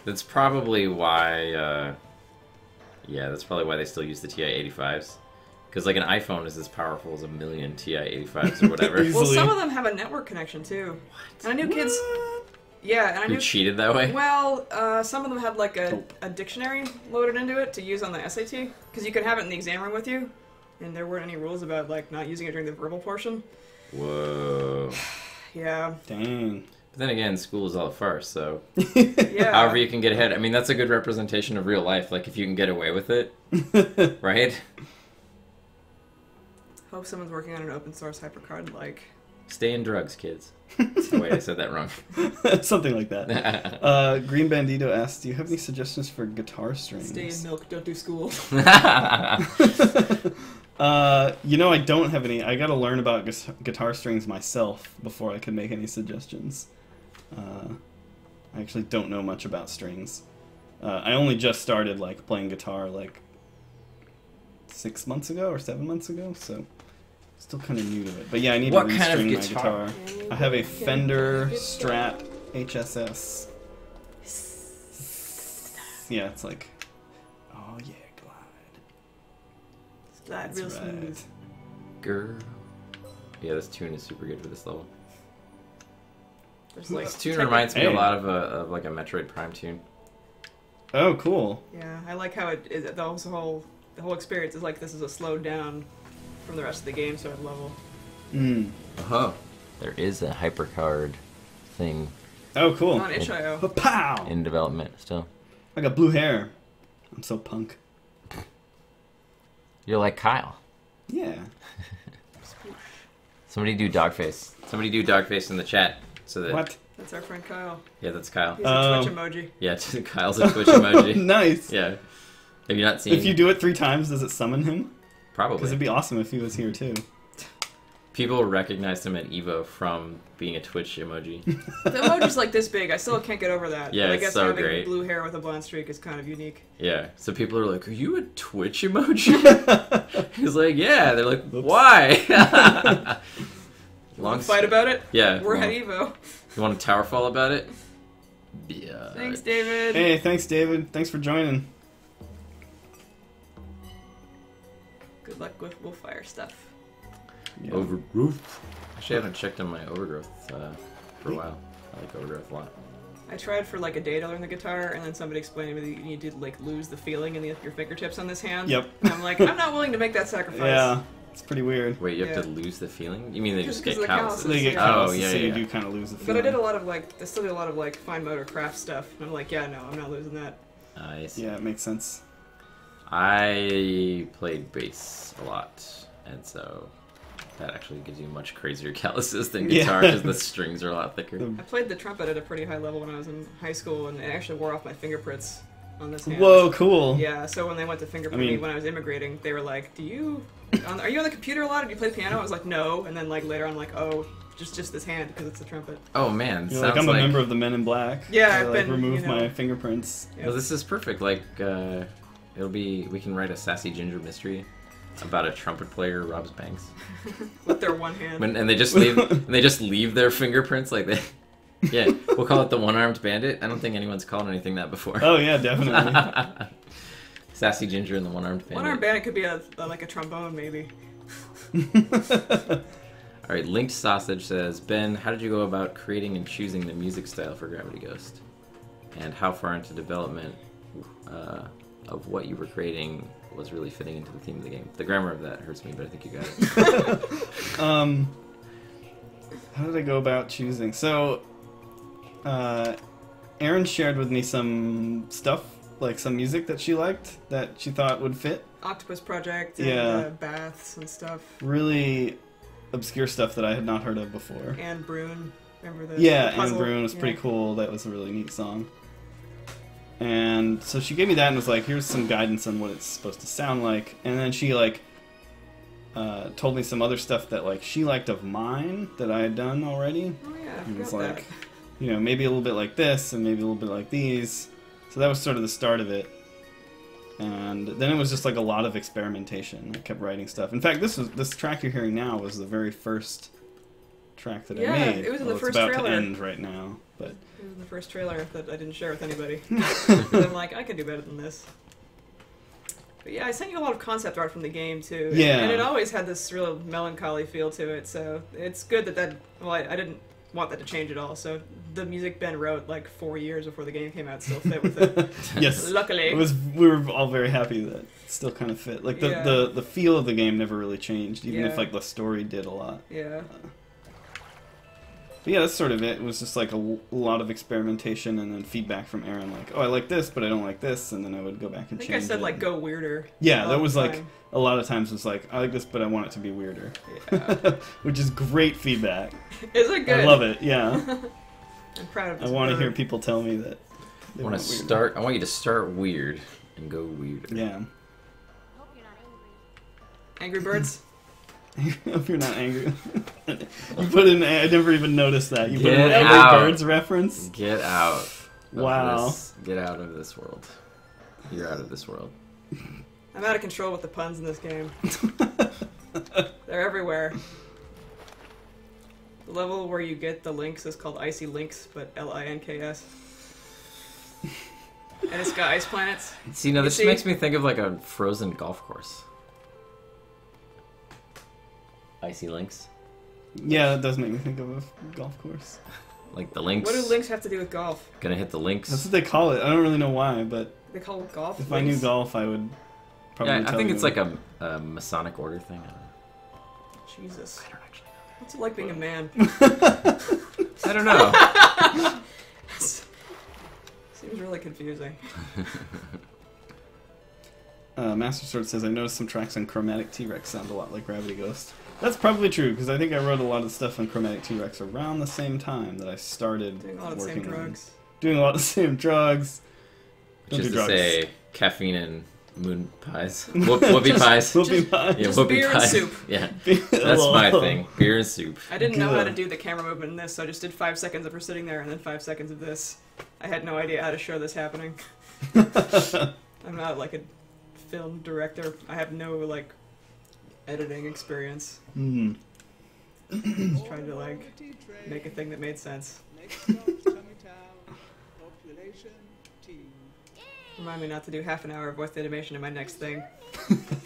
That's probably why. Uh, yeah, that's probably why they still use the TI-85s. Because like an iPhone is as powerful as a million TI-85s or whatever. Well, some of them have a network connection too. What? And I knew kids. Yeah, and I Who knew. cheated that way? Well, uh, some of them had like a, a dictionary loaded into it to use on the SAT because you could have it in the exam room with you, and there weren't any rules about like not using it during the verbal portion. Whoa. Yeah, Dang. But then again, school is all a farce, so yeah. however you can get ahead. I mean, that's a good representation of real life. Like, if you can get away with it, right? Hope someone's working on an open source hypercard like. Stay in drugs, kids. wait, I said that wrong. Something like that. Uh, Green Bandito asks, "Do you have any suggestions for guitar strings?" Stay in milk, don't do school. Uh, you know, I don't have any. I got to learn about gu- guitar strings myself before I can make any suggestions. Uh, I actually don't know much about strings. Uh, I only just started like playing guitar like six months ago or seven months ago, so still kind of new to it. But yeah, I need What to kind of restring guitar? my guitar. I have a Fender Strat HSS. Yeah, it's like, oh yeah, glide. Glide real right. smooth. Girl. Yeah, this tune is super good for this level. There's like This tune reminds me a lot of a of like a Metroid Prime tune. Oh, cool. Yeah, I like how it is. The whole the whole experience is like this is a slowed down from the rest of the game sort of level. Mm. Uh-huh. There is a hypercard thing Oh, cool. On itch.io. Pow! in development still. I got blue hair. I'm so punk. You're like Kyle. Yeah. Somebody do dog face. Somebody do dog face in the chat. So that What? That's our friend Kyle. yeah, that's Kyle. He's Oh. a Twitch oh. emoji. Yeah, Kyle's a Twitch emoji. nice. Yeah. Have you not seen? If you do it three times, does it summon him? Probably. Because it'd be awesome if he was here too. people recognized him at Evo from being a Twitch emoji. The emoji's like this big. I still can't get over that. Yeah, but I it's guess so having great. blue hair with a blonde streak is kind of unique. yeah. So people are like, "Are you a Twitch emoji?" He's like, "Yeah." They're like, Oops. "Why?" Long Fight about it? Yeah. We're well, at Evo. You want a TowerFall about it? Yeah. Thanks, David. Hey, thanks, David. Thanks for joining. Good luck with Wolfire stuff. Yeah. Overgrowth. Actually, I haven't checked on my overgrowth uh, for a while. I like overgrowth a lot. I tried for like a day to learn the guitar, and then somebody explained to me that you need to like lose the feeling in the, your fingertips on this hand. Yep. And I'm like, I'm not willing to make that sacrifice. Yeah, it's pretty weird. Wait, you have Yeah. to lose the feeling? You mean they just get the calluses? They get Yeah. Oh, yeah, so yeah. you do kind of lose the feeling. But. I did a lot of like, I still did a lot of like fine motor craft stuff. And I'm like, yeah, no, I'm not losing that. Nice. Yeah, it makes sense. I played bass a lot, and so that actually gives you much crazier calluses than guitar because the strings are a lot thicker. I played the trumpet at a pretty high level when I was in high school, and it actually wore off my fingerprints on this hand. Whoa, cool. Yeah, so when they went to fingerprint I me when I was immigrating, they were like, "Do you, on, are you on the computer a lot? Or do you play the piano?" I was like, "No," and then like later on, like, "Oh, just just this hand because it's a trumpet." Oh man, You're sounds like, I'm a member of the Men in Black. Yeah, I, I've like, been, remove you know- my fingerprints. Yeah. Well, this is perfect. Like, uh, it'll be. We can write a sassy ginger mystery about a trumpet player robs banks, with their one hand. when, and they just leave. and they just leave their fingerprints like they. Yeah, we'll call it the one-armed bandit. I don't think anyone's called anything that before. Oh yeah, definitely. Sassy ginger and the one-armed bandit. One arm bandit could be a, a like a trombone maybe. All right, linked sausage says Ben, how did you go about creating and choosing the music style for Gravity Ghost, and how far into development uh, of what you were creating was really fitting into the theme of the game? The grammar of that hurts me, but I think you got it. um, how did I go about choosing? So, uh, Erin shared with me some stuff, like some music that she liked that she thought would fit. Octopus Project and Yeah. uh, baths and stuff. Really obscure stuff that I had not heard of before. And Brune, remember the Yeah, the Anne puzzle? Brune was pretty Yeah. cool. That was a really neat song. And so she gave me that and was like, "Here's some guidance on what it's supposed to sound like." And then she like uh, told me some other stuff that like she liked of mine that I had done already. Oh yeah, I And forgot like, you know, maybe a little bit like this and maybe a little bit like these. So that was sort of the start of it. And then it was just like a lot of experimentation. I kept writing stuff. In fact, this was this track you're hearing now was the very first track that Yeah, I made. it was in the first it's about trailer. to end right now, but. It was the first trailer that I didn't share with anybody. I'm like, I can do better than this. But yeah, I sent you a lot of concept art from the game too. and- Yeah. And it always had this real melancholy feel to it, so it's good that that. Well, I, I didn't want that to change at all. So the music Ben wrote like four years before the game came out still fit with it. yes, Luckily. it was. We were all very happy that it still kind of fit. Like the, Yeah. the the feel of the game never really changed, even if like the story did a lot. Yeah. Uh, But yeah, that's sort of it. It was just like a l- lot of experimentation and then feedback from Erin, like, "Oh, I like this, but I don't like this," and then I would go back and change it. I think I said it. like go weirder. Yeah, that was like time. a lot of times. It's like I like this, but I want it to be weirder, Yeah. which is great feedback. Is it good? I love it. Yeah, I'm proud of I want to hear people tell me that. I They want want to start. I want you to start weird and go weirder. Yeah, Hope you're not angry. Angry Birds. if you're not angry, you put in. I never even noticed that. You put in Get an out. Angry Birds reference. Get out. Wow. this- Get out of this world. You're out of this world. I'm out of control with the puns in this game. They're everywhere. The level where you get the links is called Icy Links, but L-I-N-K-S. And it's got ice planets. See, now this see? makes me think of like a frozen golf course. Icy links, Yeah, that does make me think of a golf course. like the links. What do links have to do with golf? Gonna hit the links. That's what they call it. I don't really know why, but They call it golf. if I knew golf, I would probably. yeah, I think you. it's like a, a Masonic order thing. I don't know. Jesus. I don't actually know. What's it like being a man? I don't know. Seems really confusing. Uh, Master Sword says, I noticed some tracks on Chromatic T Rex sound a lot like Gravity Ghost. That's probably true, because I think I wrote a lot of stuff on Chromatic T Rex around the same time that I started Doing a lot of the same on drugs. Doing a lot of the same drugs. Don't Just do to say, caffeine and moon pies. Whoop, whoopie pies. Whoopie pies. Yeah, whoopie beer and soup. Yeah, that's my thing. Beer and soup. I didn't know how to do the camera movement in this, so I just did five seconds of her sitting there and then five seconds of this. I had no idea how to show this happening. I'm not like a film director. I have no like editing experience. Hmm. Just trying to like make a thing that made sense. Remind me not to do half an hour of voice animation in my next thing.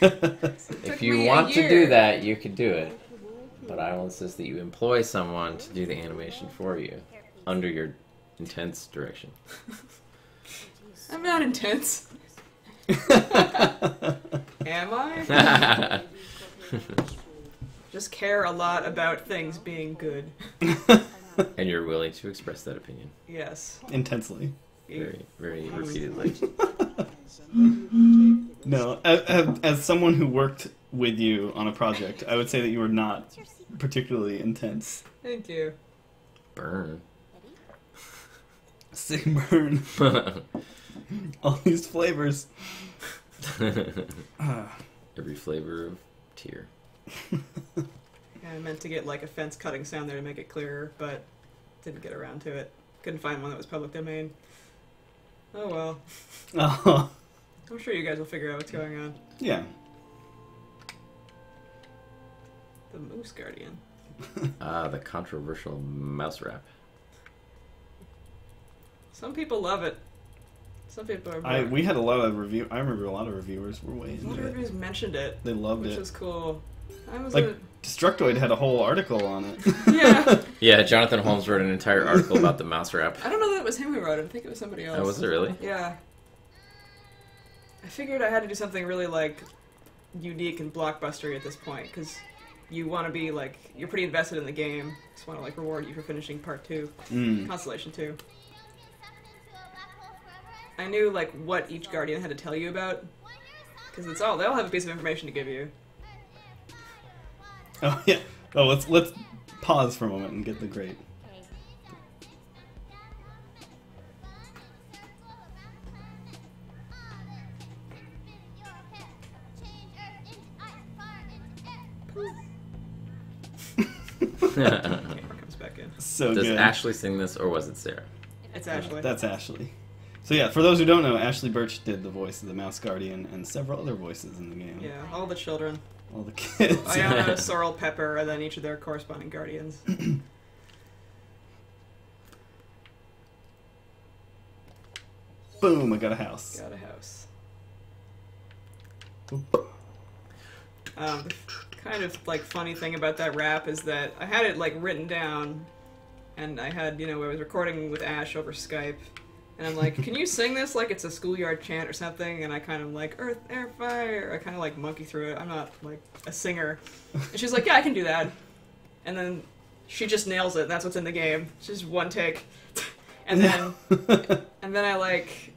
If you want to do that, you can do it. But I will insist that you employ someone to do the animation for you under your intense direction. I'm not intense. Am I? Just care a lot about things being good. and you're willing to express that opinion Yes. Intensely. very, very repeatedly. No, as, as, as someone who worked with you on a project, I would say that you were not particularly intense. Thank you. Burn. Sick burn. All these flavors. Ah, Every flavor of tear. Yeah, I meant to get like a fence cutting sound there to make it clearer, but didn't get around to it. Couldn't find one that was public domain. Oh well. oh, I'm sure you guys will figure out what's going on. yeah. The Moose Guardian. Ah, the controversial mouse wrap. Some people love it. Some people are. I we had a lot of review. I remember a lot of reviewers were way a lot into of it. reviews mentioned it, They loved it. which it. was cool. I was Like- a, Destructoid had a whole article on it. yeah. Yeah, Jonathan Holmes wrote an entire article about the mouse wrap. I don't know that it was him who wrote it. I think it was somebody else. Oh, was it really? Yeah. I figured I had to do something really like unique and blockbustery at this point because you want to be like you're pretty invested in the game. Just want to like reward you for finishing part two, Mm. Constellation two. I knew like what each guardian had to tell you about because it's all they all have a piece of information to give you. Oh yeah. Oh, let's let's pause for a moment and get the great. Camera comes back in. So Does good. Ashley sing this, or was it Sarah? It's Ashley. That's Ashley. So yeah, for those who don't know, Ashley Burch did the voice of the Mouse Guardian and several other voices in the game. yeah, all the children. All the kids. Iona, Sorrel, Pepper, and then each of their corresponding guardians. Boom! I got a house. Got a house. Um, kind of like funny thing about that rap is that I had it like written down, and I had you know I was recording with Ash over Skype, and I'm like, can you sing this like it's a schoolyard chant or something? And I kind of like Earth, Air, Fire. I kind of like monkey through it. I'm not like a singer, and she's like, yeah, I can do that, and then she just nails it. That's what's in the game. It's just one take, and then and then I like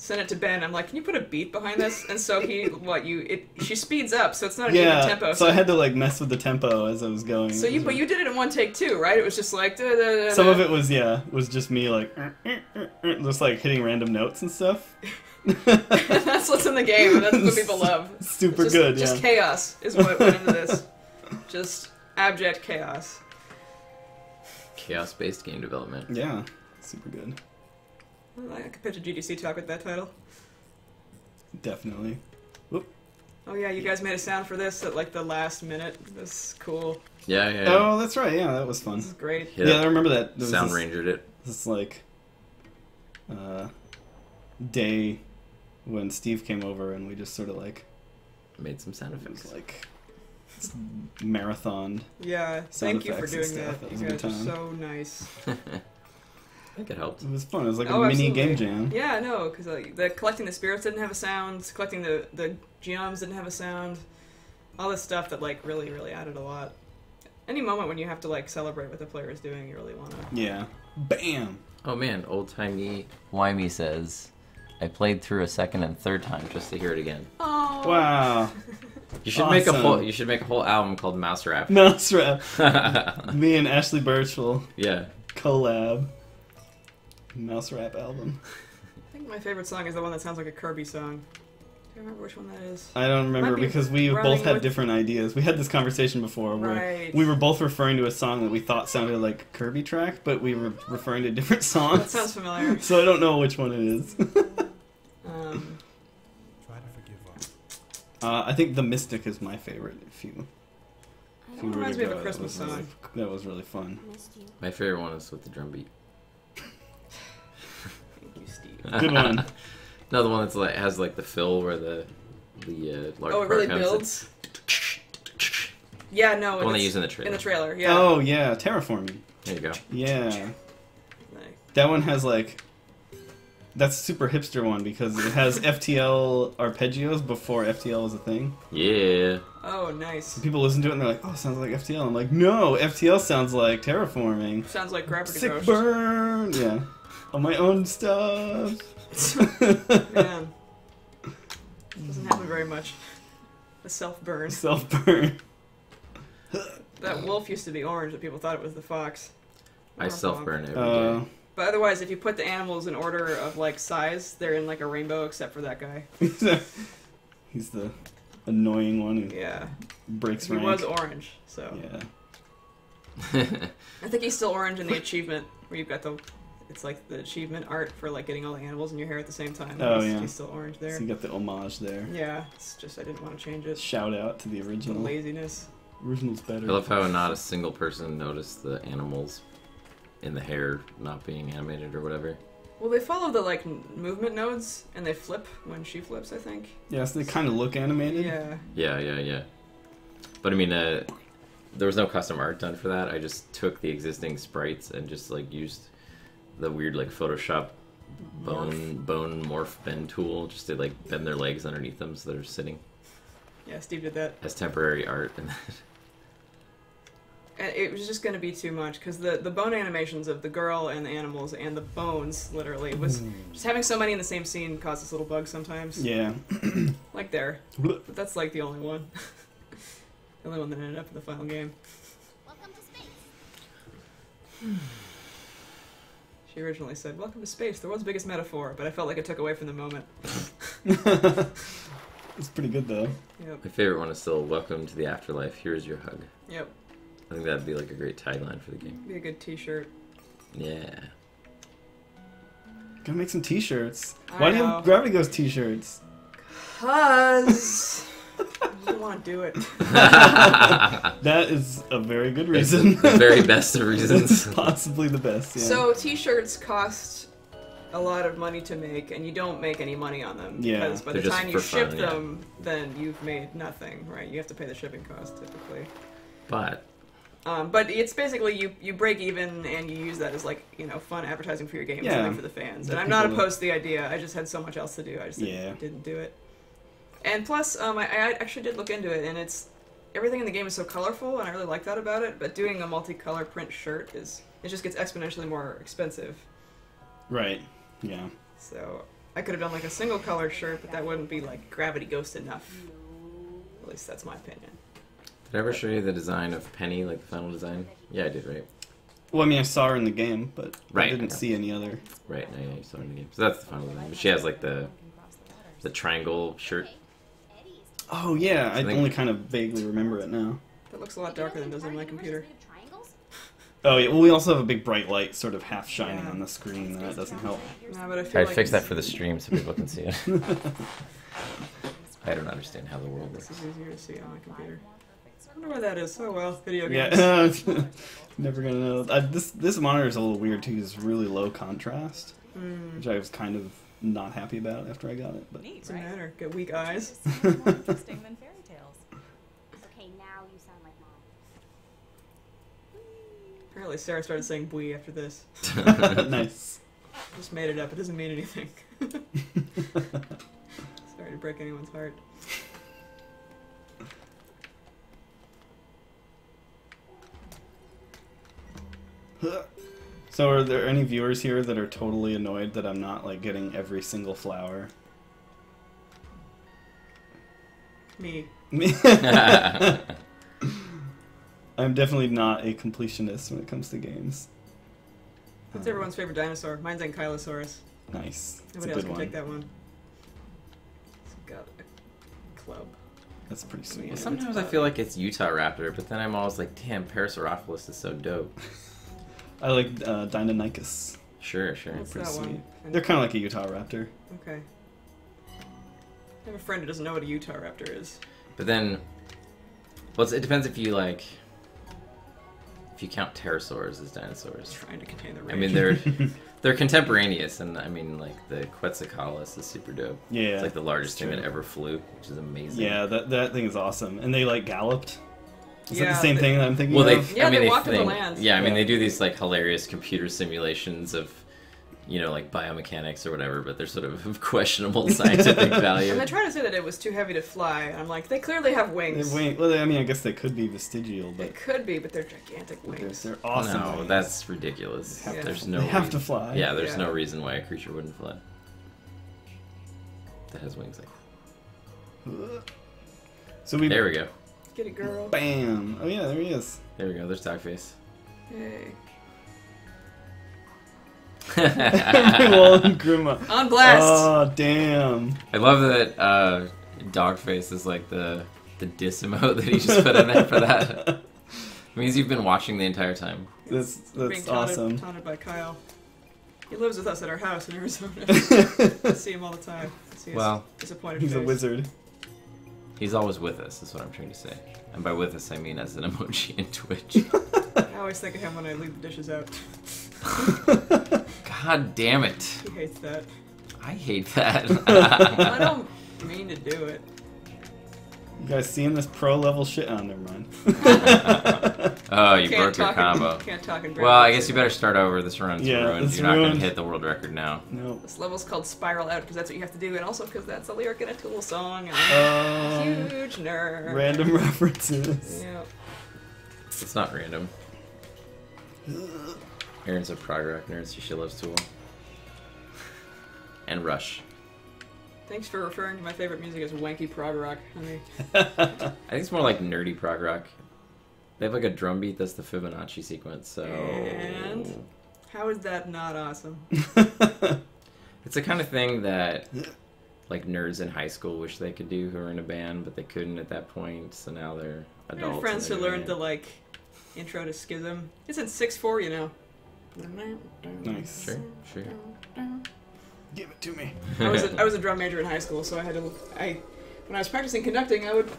sent it to Ben. I'm like, can you put a beat behind this? And so he, what you, it, she speeds up, so it's not an yeah. even tempo. So I had to like mess with the tempo as I was going. So you, but you did it in one take too, right? It was just like da, da, da, Some da. of it was yeah, was just me like uh, uh, uh, just like hitting random notes and stuff. that's what's in the game, and that's what people love. Super just, good. Just yeah. chaos is what went into this. Just abject chaos. Chaos-based game development. yeah. Super good. Well, I could pitch a GDC talk with that title. Definitely. Whoop. Oh yeah, you guys made a sound for this at like the last minute. This is cool. Yeah, yeah. yeah. Oh, that's right. Yeah, that was fun. This is great. Hit Yeah, I remember that. There Sound this- Rangered it. this like uh, day when Steve came over and we just sort of like Made some sound it was effects. like marathon. Yeah, Sound thank you for effects and doing stuff. that. That You guys are time. so nice. I think it helped. It was fun. It was like Oh, a mini absolutely. game jam. Yeah, no, because like, the collecting the spirits didn't have a sound. Collecting the the gems didn't have a sound. All this stuff that like really really added a lot. Any moment when you have to like celebrate what the player is doing, you really want to. Yeah. Bam. Oh man, old timey Wimey says, I played through a second and third time just to hear it again. Oh. Wow. You should make a whole. You should make a whole album called Mouse Rap. Mouse Rap. Me and Ashley Birchall yeah. collab. Mouse Rap album. I think my favorite song is the one that sounds like a Kirby song. Do you remember which one that is? I don't remember be because we both had with- different ideas. We had this conversation before where Right. we were both referring to a song that we thought sounded like Kirby track, but we were referring to different songs. That sounds familiar. so I don't know which one it is. Um, Try to forgive us. uh, I think The Mystic is my favorite. If you, if you Reminds me of a go, that Christmas was really- song. that was really fun. My favorite one is with the drum beat. Thank. Good one. no, the one that's like has like the fill where the the uh, large Oh, it really comes. builds. Yeah, no, The one they use in the trailer. in the trailer. Yeah. Oh yeah, terraforming. There you go. Yeah, Like, that one has like. That's a super hipster one because it has FTL arpeggios before FTL was a thing. Yeah. oh, nice. People listen to it and they're like, "Oh, sounds like FTL." I'm like, "No, FTL sounds like terraforming." Sounds like Gravity Sick Ghost. burn. Yeah, on my own stuff. Man. Doesn't happen very much. A self burn. Self burn. That wolf used to be orange, but people thought it was the fox. I Or self bump. burn every day. Uh, But otherwise, if you put the animals in order of like size, they're in like a rainbow, except for that guy. he's the annoying one who Yeah, breaks he rank. was orange, so yeah. I think he's still orange in the achievement where you've got the. It's like the achievement art for like getting all the animals in your hair at the same time. Oh, he's, yeah. he's still orange there. So you got the homage there. Yeah, it's just I didn't want to change it. Shout out to the The original. laziness. Original's better. I love how not a single person noticed the animals in the hair not being animated or whatever. Well, they follow the like movement nodes and they flip when she flips. I think. Yeah, so they kind of look animated. Yeah. Yeah, yeah, yeah. But I mean, uh, there was no custom art done for that. I just took the existing sprites and just like used the weird like Photoshop bone bone morph bend tool just to like bend their legs underneath them so they're sitting Yeah, Steve did that. as temporary art. And And it was just going to be too much because the, the bone animations of the girl and the animals and the bones literally was mm. just having so many in the same scene causes little bugs sometimes. Yeah. Like there, but that's like the only one. the only one that ended up in the final game. Welcome to space. She originally said, "Welcome to space, the world's biggest metaphor," but I felt like it took away from the moment. it's pretty good though. Yep. my favorite one is still "Welcome to the Afterlife. Here's your hug." Yep. I think that'd be like a great tagline for the game. Be a good T-shirt. Yeah. Gotta make some t-shirts. I Why do you have Gravity Ghost t-shirts? Cause I don't want to do it. That is a very good reason. the very best of reasons. Possibly the best. Yeah. So T-shirts cost a lot of money to make, and you don't make any money on them. Yeah. Because by They're the time you ship fun, yeah. them, then you've made nothing, right? You have to pay the shipping cost typically. but Um, but it's basically you you break even and you use that as like you know fun advertising for your game, Yeah. something for the fans. The And I'm not people that- opposed to the idea. I just had so much else to do. I just Yeah. didn't, didn't do it. And plus, um, I, I actually did look into it, and it's everything in the game is so colorful, and I really like that about it. But doing a multicolor print shirt is it just gets exponentially more expensive. Right. Yeah. So I could have done like a single color shirt, but that wouldn't be like gravity ghost enough. At least that's my opinion. did I ever show you the design of Penny, like the final design? Yeah, I did, right? Well, I mean, I saw her in the game, but Right, I didn't yeah. see any other. Right, no, yeah, you saw it in the game. So that's the final design. But she has like the the triangle shirt. Oh yeah, I I only kind of vaguely remember it now. That looks a lot darker than it does on my computer. Triangles? Oh yeah, well we also have a big bright light sort of half shining Yeah. on the screen, and that doesn't help. No, but I feel I like fixed that for the stream so people can see it. I don't understand how the world works. This works. is easier to see on my computer. I wonder where that is. Oh well, video games. Yeah, never gonna know. I, this this monitor is a little weird too. It's really low contrast, Mm, which I was kind of not happy about it after I got it. But Neat, doesn't right? matter. Get weak eyes. Just seems more interesting than fairy tales. Okay, now you sound like mom. Apparently, Sarah started saying "bui" after this. nice. Just made it up. It doesn't mean anything. Sorry to break anyone's heart. So, are there any viewers here that are totally annoyed that I'm not like getting every single flower? Me. Me- I'm definitely not a completionist when it comes to games. What's Uh, everyone's favorite dinosaur? Mine's Ankylosaurus. Nice. It's Nobody else good can one. take that one. It's got a club. That's pretty sweet. Yeah. Sometimes I feel like it's Utah Raptor, but then I'm always like, damn, Parasaurolophus is so dope. I like uh, Deinonychus. Sure, sure. What's pretty that sweet. one? They're kind of like a Utah raptor. Okay. I have a friend who doesn't know what a Utah raptor is. But then, well, it's- it depends if you like, if you count pterosaurs as dinosaurs. Trying to contain the rage. I mean, they're they're contemporaneous, and I mean, like the Quetzalcoatlus is super dope. Yeah. It's like the largest it's thing that true. ever flew, which is amazing. Yeah, that that thing is awesome. And they like galloped. Is that Yeah, the same they- thing that I'm thinking Well, they, of? Yeah, I mean, they they, walked on the land. Yeah, I mean, Yeah. they do these like hilarious computer simulations of, you know, like biomechanics or whatever, but they're sort of of questionable scientific value. And they try to say that it was too heavy to fly. and I'm like, they clearly have They wings. wing- well, I mean, I guess they could be vestigial, but They could be, but they're gigantic they're, wings. they're awesome. no, wings. that's ridiculous. They have Yeah. There's to, no. They have reason- to fly. Yeah, there's Yeah. no reason why a creature wouldn't fly. That has wings. Like So we. there we go. Get it, girl. Bam! Oh yeah, there he is. There we go. There's Dogface. Hey. Grima. On blast! Oh damn! I love that uh, Dogface is like the the diss emote that he just put in there for that. It means you've been watching the entire time. That's Being taunted, awesome. taunted by Kyle. He lives with us at our house in Arizona. I see him all the time. I see his Well, disappointed He's a wizard. He's always with us, is what I'm trying to say. And by with us, I mean as an emoji in Twitch. I always think of him when I leave the dishes out. God damn it. He hates that. I hate that. I don't mean to do it. You guys seeing this pro level shit? Oh, never mind. oh, you Can't broke your talk combo. And, can't talk and Well, I guess you better start over. This run's Yeah, ruined. it's You're not going ruined. to hit the world record now. no. This level's called Spiral Out because that's what you have to do, and also because that's a lyric in a Tool song. And I'm a Um, huge nerd. random references. Yeah. It's not random. Erin's a prog rock nerd, so she loves Tool. And Rush. Thanks for referring to my favorite music as wanky prog rock, honey. I think it's more like nerdy prog rock. They have like a drum beat that's the Fibonacci sequence, so. And? How is that not awesome? It's the kind of thing that like nerds in high school wish they could do who are in a band, but they couldn't at that point, so now they're I adults. had friends who learned the like intro to Schism. It's in six four, you know. Nice. Sure, sure. Give it to me. I was a, I was a drum major in high school, so I had to. I when I was practicing conducting, I would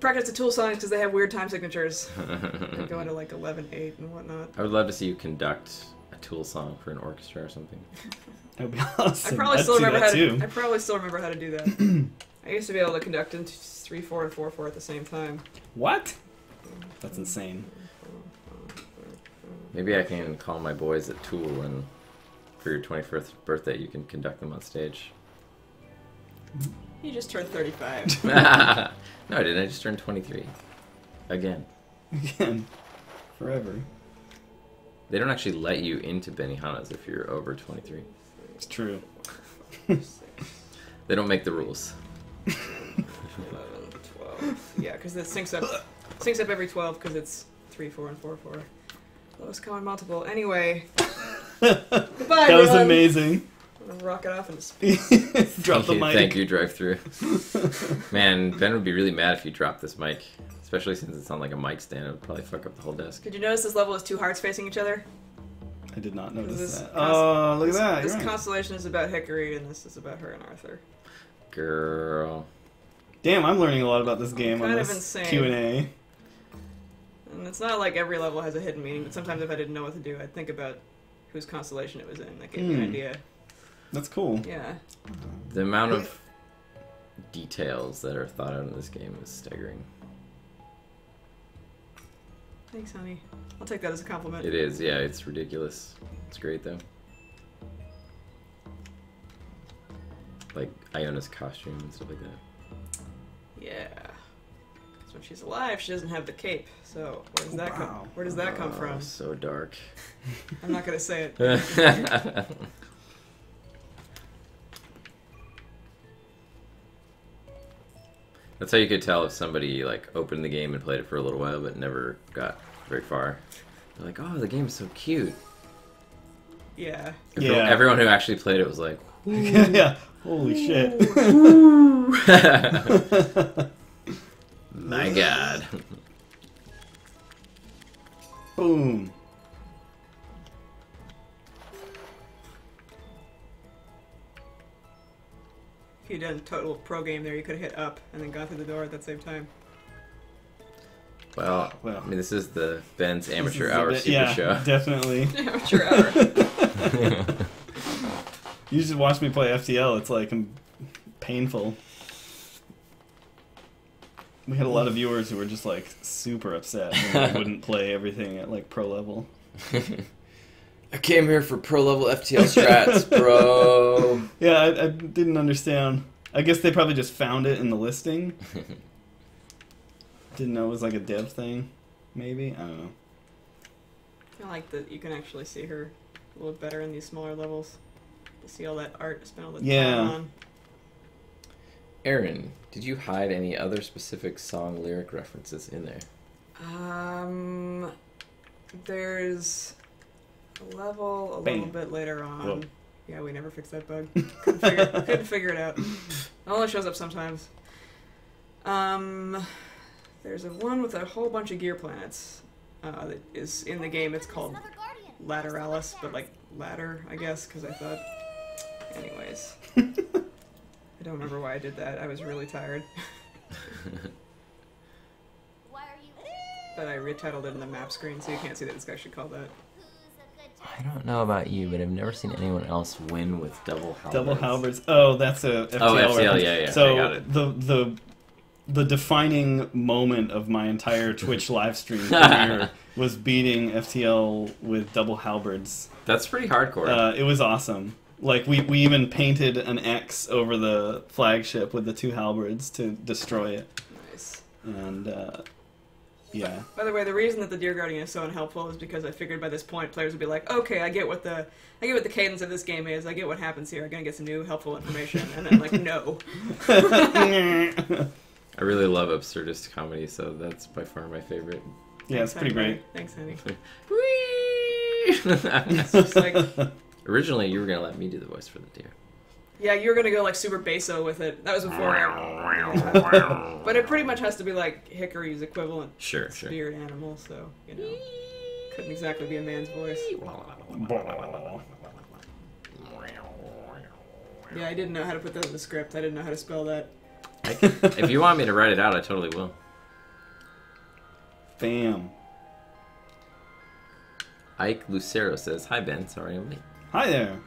practice the Tool songs because they have weird time signatures. I'd go into like 11 8 and whatnot. I would love to see you conduct a Tool song for an orchestra or something. That would be awesome. I probably I'd still remember that how to. I probably still remember how to do that. I used to be able to conduct in three four and four four at the same time. What? That's insane. Maybe I can call my boys at Tool and for your 21st birthday you can conduct them on stage. You just turned 35. no, I didn't. I just turned 23. Again. Again, forever. They don't actually let you into Benihana's if you're over 23. It's true. They don't make the rules. 11, 12. Yeah, because it syncs up syncs up every 12 because it's 3, 4, and 4, 4. Lowest common multiple. Anyway. Goodbye, That was everyone. amazing. Rock it off into space. Drop the Thank you- mic. Thank you, drive through. Man, Ben would be really mad if you dropped this mic. Especially since it's on like a mic stand, it would probably fuck up the whole desk. Did you notice this level is two hearts facing each other? I did not notice This that. const- Oh, look at this, that. This You're right. constellation is about Hickory, and this is about her and Arthur. Girl. Damn, I'm learning a lot about this game on Kind of this insane. Q and A. And it's not like every level has a hidden meaning, but sometimes if I didn't know what to do, I'd think about whose constellation it was in. That gave me an Hmm. idea. That's cool. Yeah. The amount of details that are thought out in this game is staggering. Thanks, honey. I'll take that as a compliment. It is, yeah, it's ridiculous. It's great though. Like Iona's costume and stuff like that. Yeah. 'Cause when she's alive, she doesn't have the cape. So where does that Wow. come? Where does that come Oh, from? So dark. I'm not gonna say it. That's how you could tell if somebody like opened the game and played it for a little while but never got very far. They're like, "Oh, the game's so cute." Yeah. Everyone, Yeah. everyone who actually played it was like, yeah. Holy shit. "My God." Boom. If you'd done total pro game there, you could have hit up and then gone through the door at that same time. Well, Well. I mean, this is the Ben's amateur This is a hour bit- super yeah, show. definitely. Amateur hour. You should watch me play FTL. It's like um, painful. We had a lot of mm. viewers who were just like super upset when we wouldn't play everything at like pro level. I came here for pro level FTL strats, bro. Yeah, I, I didn't understand. I guess they probably just found it in the listing. Didn't know it was like a dev thing. Maybe I don't know. I like that you can actually see her a little better in these smaller levels. You see all that art spent all the Yeah. time on. Erin, did you hide any other specific song lyric references in there? Um, there's a level a Bam. little bit later on. Whoa. Yeah, we never fixed that bug. couldn't, figure, couldn't figure it out. It only shows up sometimes. Um, there's a one with a whole bunch of gear planets. Uh, that is in the game. It's called Lateralis, but like ladder, I guess, because I thought. Anyways, I don't remember why I did that. I was really tired, Why are you? but I retitled it in the map screen, so you can't see that it's actually called that. Who's a good I don't know about you, but I've never seen anyone else win with double halberds. Double halberds. Oh, that's a FTL. Oh, FTL, reference. yeah, yeah, So I got it. the the the defining moment of my entire Twitch live stream career was beating FTL with double halberds. That's pretty hardcore. Uh, it was awesome. Like we, we even painted an X over the flagship with the two halberds to destroy it, Nice. and uh, yeah, By the way, the reason that the Deer Guardian is so unhelpful is because I figured by this point players would be like, okay, I get what the I get what the cadence of this game is. I get what happens here. I'm gonna get some new helpful information, and then like, no. I really love absurdist comedy, so that's by far my favorite. yeah, it's Thanks, pretty honey. great. Thanks, honey. Whee! It's just like, Originally, you were gonna let me do the voice for the deer. yeah, you're gonna go like super basso with it. That was before. But it pretty much has to be like Hickory's equivalent Sure, sure. spirit animal, so you know, couldn't exactly be a man's voice. Yeah, I didn't know how to put that in the script. I didn't know how to spell that. if you want me to write it out, I totally will. Bam. Ike Lucero says, "Hi Ben, sorry I'm late." Hi there.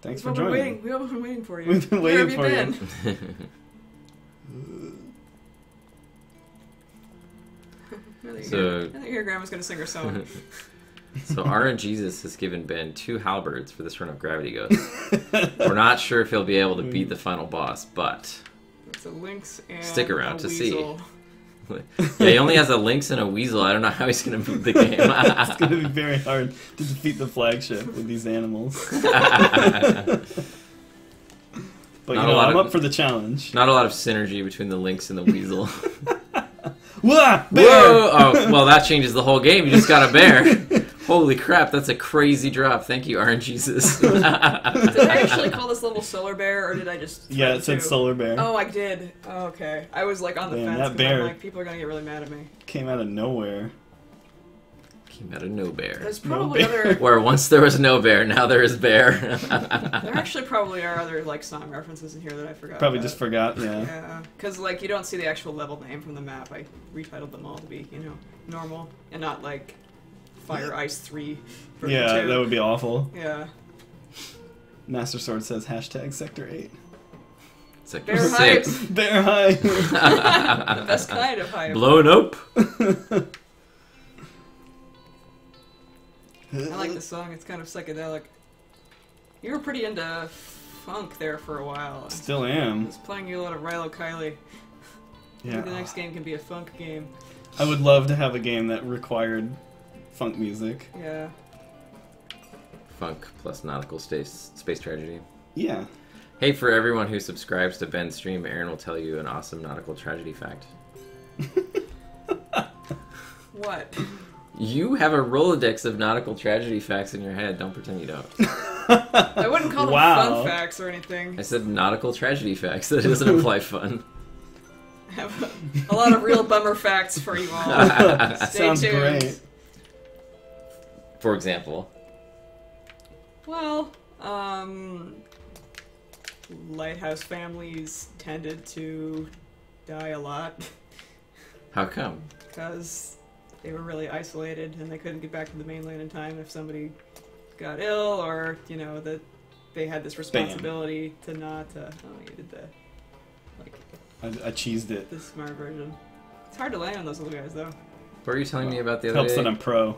Thanks for We've all been joining. waiting. We've been waiting for you. We've been Where waiting have for you you. been? You So- hear- now that you hear Grandma's gonna sing her song. so RNGesus has given Ben two halberds for this run of Gravity Ghost. We're not sure if he'll be able to beat hmm. the final boss, but It's a lynx and Stick around a to see. Yeah, he only has a lynx and a weasel. I don't know how he's gonna beat the game. it's gonna be very hard to defeat the flagship with these animals. But Not you a know, lot I'm of- up for the challenge. Not a lot of synergy between the lynx and the weasel. Wah! Bear! Whoa! Oh, well, that changes the whole game. You just got a bear. Holy crap, that's a crazy drop. Thank you, RNGesus. Did I actually call this level Solar Bear, or did I just? Yeah, try it said? Solar Bear. Oh, I did. Oh, okay. I was like on the Man, fence. that 'cause bear- I'm like, people are gonna get really mad at me. Came out of nowhere. Came out of no bear. There's No probably bear. other. Where once there was no bear, now there is bear. There actually probably are other like song references in here that I forgot. Probably about. just forgot, yeah. Yeah, because like you don't see the actual level name from the map. I retitled them all to be you know normal and not like Fire Ice Three. Yeah, two. that would be awful. Yeah. Master Sword says hashtag Sector 8. Sector Bear six. Bear high! The best kind of hype. Blown up. I like the song. It's kind of psychedelic. You were pretty into funk there for a while. I Still am. I was playing you a lot of Rilo Kiley. Maybe the next game can be a funk game. I would love to have a game that required funk music. Yeah. Funk plus nautical space space tragedy. Yeah. Hey, for everyone who subscribes to Ben's stream, Erin will tell you an awesome nautical tragedy fact. What? You have a Rolodex of nautical tragedy facts in your head. Don't pretend you don't. I wouldn't call them Wow. fun facts or anything. I said nautical tragedy facts. That doesn't imply fun. I have a, a lot of real bummer facts for you all. Stay Sounds tuned. great. For example, Well, um, lighthouse families tended to die a lot how come? because they were really isolated and they couldn't get back to the mainland in time if somebody got ill or you know that they had this responsibility to not. Uh, oh, you did the like I, I cheesed it. the smart version. It's hard to land on those little guys though. What were you telling me about the other Helps day? that I'm pro.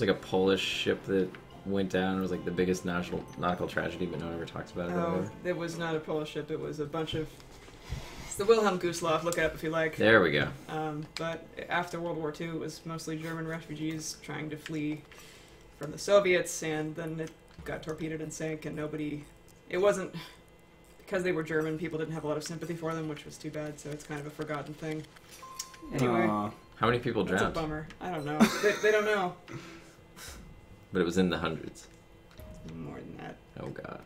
It was like a Polish ship that went down. It was like the biggest national nautical tragedy, but no one ever talks about it. or Oh, whatever. it was not a Polish ship. It was a bunch of. It's the Wilhelm Gustloff. Look it up if you like. There we go. Um, but after World War II, it was mostly German refugees trying to flee from the Soviets, and then it got torpedoed and sank, and nobody. It wasn't. Because they were German, people didn't have a lot of sympathy for them, which was too bad, so it's kind of a forgotten thing. Anyway, Aw. How many people drowned? that's a bummer. I don't know. they, they don't know. But it was in the hundreds. More than that. Oh god.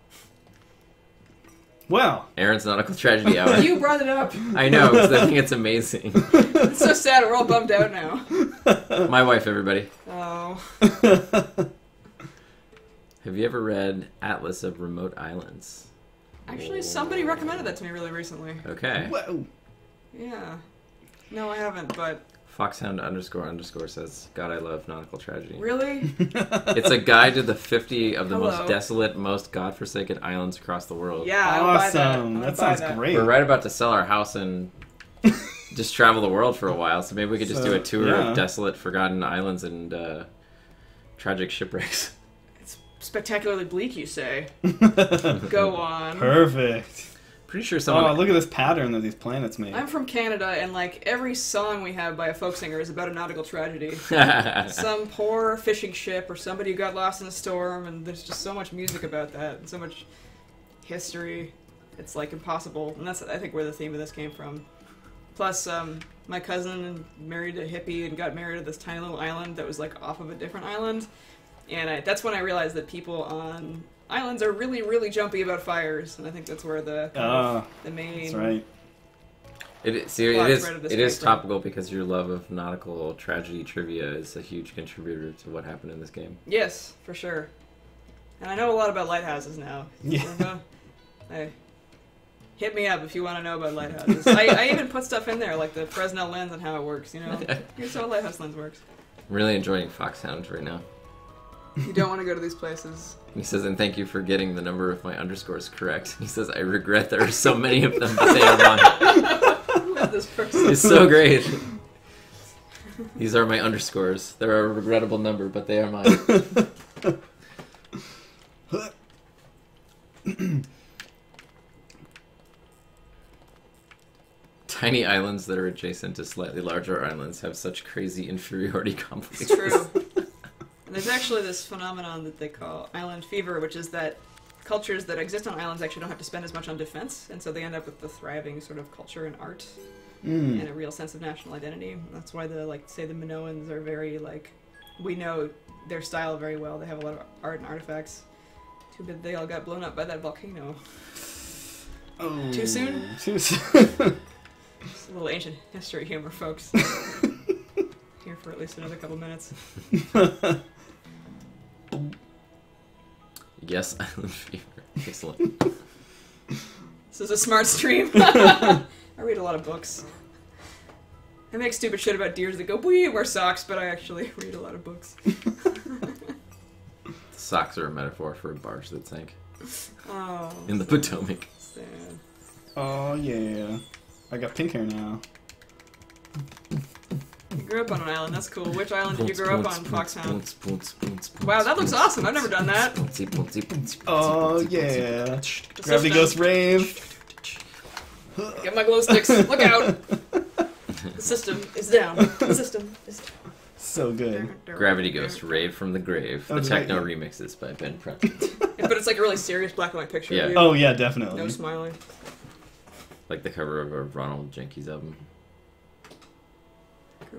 Well, Erin's nautical tragedy hour. You brought it up. I know, 'cause I think it's amazing. It's so sad. We're all bummed out now. My wife, everybody. Oh. Have you ever read Atlas of Remote Islands? Actually, somebody recommended that to me really recently. Okay. whoa. Yeah. No, I haven't, but Foxhound underscore underscore says, God, I love nautical tragedy. really? It's a guide to the 50 of the Hello. most desolate, most godforsaken islands across the world. Yeah, I'll buy that. I'm Awesome. That sounds great. We're right about to sell our house and just travel the world for a while, so maybe we could just So, do a tour yeah. of desolate, forgotten islands and uh, tragic shipwrecks. It's spectacularly bleak, you say. Go on. Perfect. Pretty sure Oh, look at this pattern that these planets make. I'm from Canada, and like every song we have by a folk singer is about a nautical tragedy. Some poor fishing ship or somebody who got lost in a storm, and there's just so much music about that, and so much history. It's like impossible, and that's I think where the theme of this came from. Plus, um, my cousin married a hippie and got married at this tiny little island that was like off of a different island, and I, that's when I realized that people on islands are really, really jumpy about fires, and I think that's where the kind of Ah, the main that's right. It, is- see, it Plot is thread of this it is topical because your love of nautical tragedy trivia is a huge contributor to what happened in this game. Yes, for sure. And I know a lot about lighthouses now. Yeah. Uh-huh. Hey, hit me up if you want to know about lighthouses. I, I even put stuff in there, like the Fresnel lens and how it works, you know? Here's how a lighthouse lens works. I'm really enjoying Foxhound right now. You don't want to go to these places. He says, and thank you for getting the number of my underscores correct. He says, I regret there are so many of them, but they are mine. Who is this person? It's so great. These are my underscores. They're a regrettable number, but they are mine. Tiny islands that are adjacent to slightly larger islands have such crazy inferiority complexes. It's true. There's actually this phenomenon that they call island fever, which is that cultures that exist on islands actually don't have to spend as much on defense, and so they end up with the thriving sort of culture and art Mm. and a real sense of national identity. That's why the like say the Minoans are very like we know their style very well. They have a lot of art and artifacts. Too bad they all got blown up by that volcano. Oh. Too soon? Too soon. It's a little ancient history humor, folks. Here for at least another couple minutes. Yes, island fever. Excellent. This is a smart stream. I read a lot of books. I make stupid shit about deers that go wee and wear socks, but I actually read a lot of books. Socks are a metaphor for a barge that sank Oh, in the Potomac. sad. oh yeah. I got pink hair now. You grew up on an island. That's cool. Which island did you grow up on, Foxhound? Wow, Wow, that looks awesome. I've never done that. Oh yeah. The Gravity. Ghost rave. Get my glow sticks. Look out. The system is down. The system is down. so good. Gravity Ghost, Rave from the Grave. The did techno remixes by Ben Prunty. but it's like a really serious black and white picture. Yeah. of you. Oh yeah, definitely. No smiling. like the cover of a Ronald Jenkees album.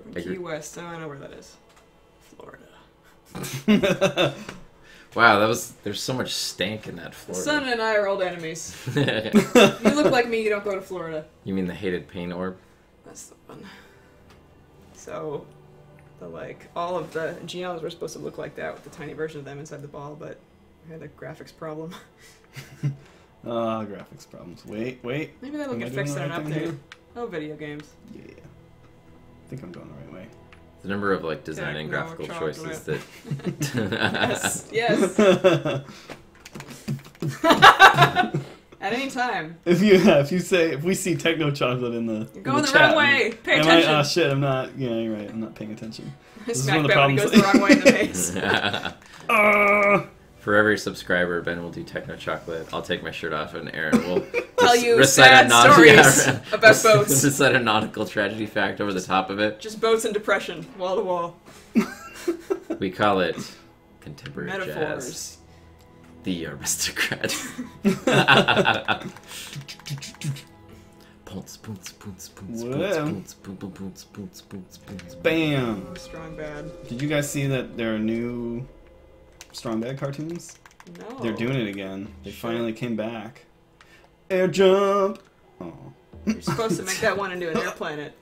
Groove in I. Key West. Oh, I know where that is. Florida. Wow, that was. There's so much stank in that The sun Florida. and I are old enemies. You look like me. You don't go to Florida. you mean the hated pain orb? That's the one. So, the like all of the geoms were supposed to look like that with the tiny version of them inside the ball, but we had a graphics problem. Ah, graphics problems. Wait, wait. Maybe that'll get fixed the in right an thing update. here? Oh, video games. Yeah. I think I'm going the right way. The number of like design and graphical chocolate. choices that. Yes, yes. At any time. If you yeah, if you say if we see techno chocolate in the You're in going the, chat, wrong way. Pay am attention. I, oh shit, I'm not. Yeah, you're right. I'm not paying attention. This is Smack one of the Ben when he goes the wrong way in the face. Ah! For every subscriber, Ben will do techno chocolate. I'll take my shirt off, and Erin will Tell you recite sad a naut- stories yeah, about boats. recite a nautical tragedy fact over the top of it. Just boats and depression, wall to wall. We call it contemporary jazz. Metaphors. The aristocrat. Pounce, pounce, pounce, pounce, Well. pounce, pounce, pounce, pounce, pounce, pounce, pounce. Bam! Strong bad. Did you guys see that there are new Strong Bad cartoons? No. They're doing it again. They Shit. finally came back. Air jump. Oh. You're supposed to make that one into an air planet.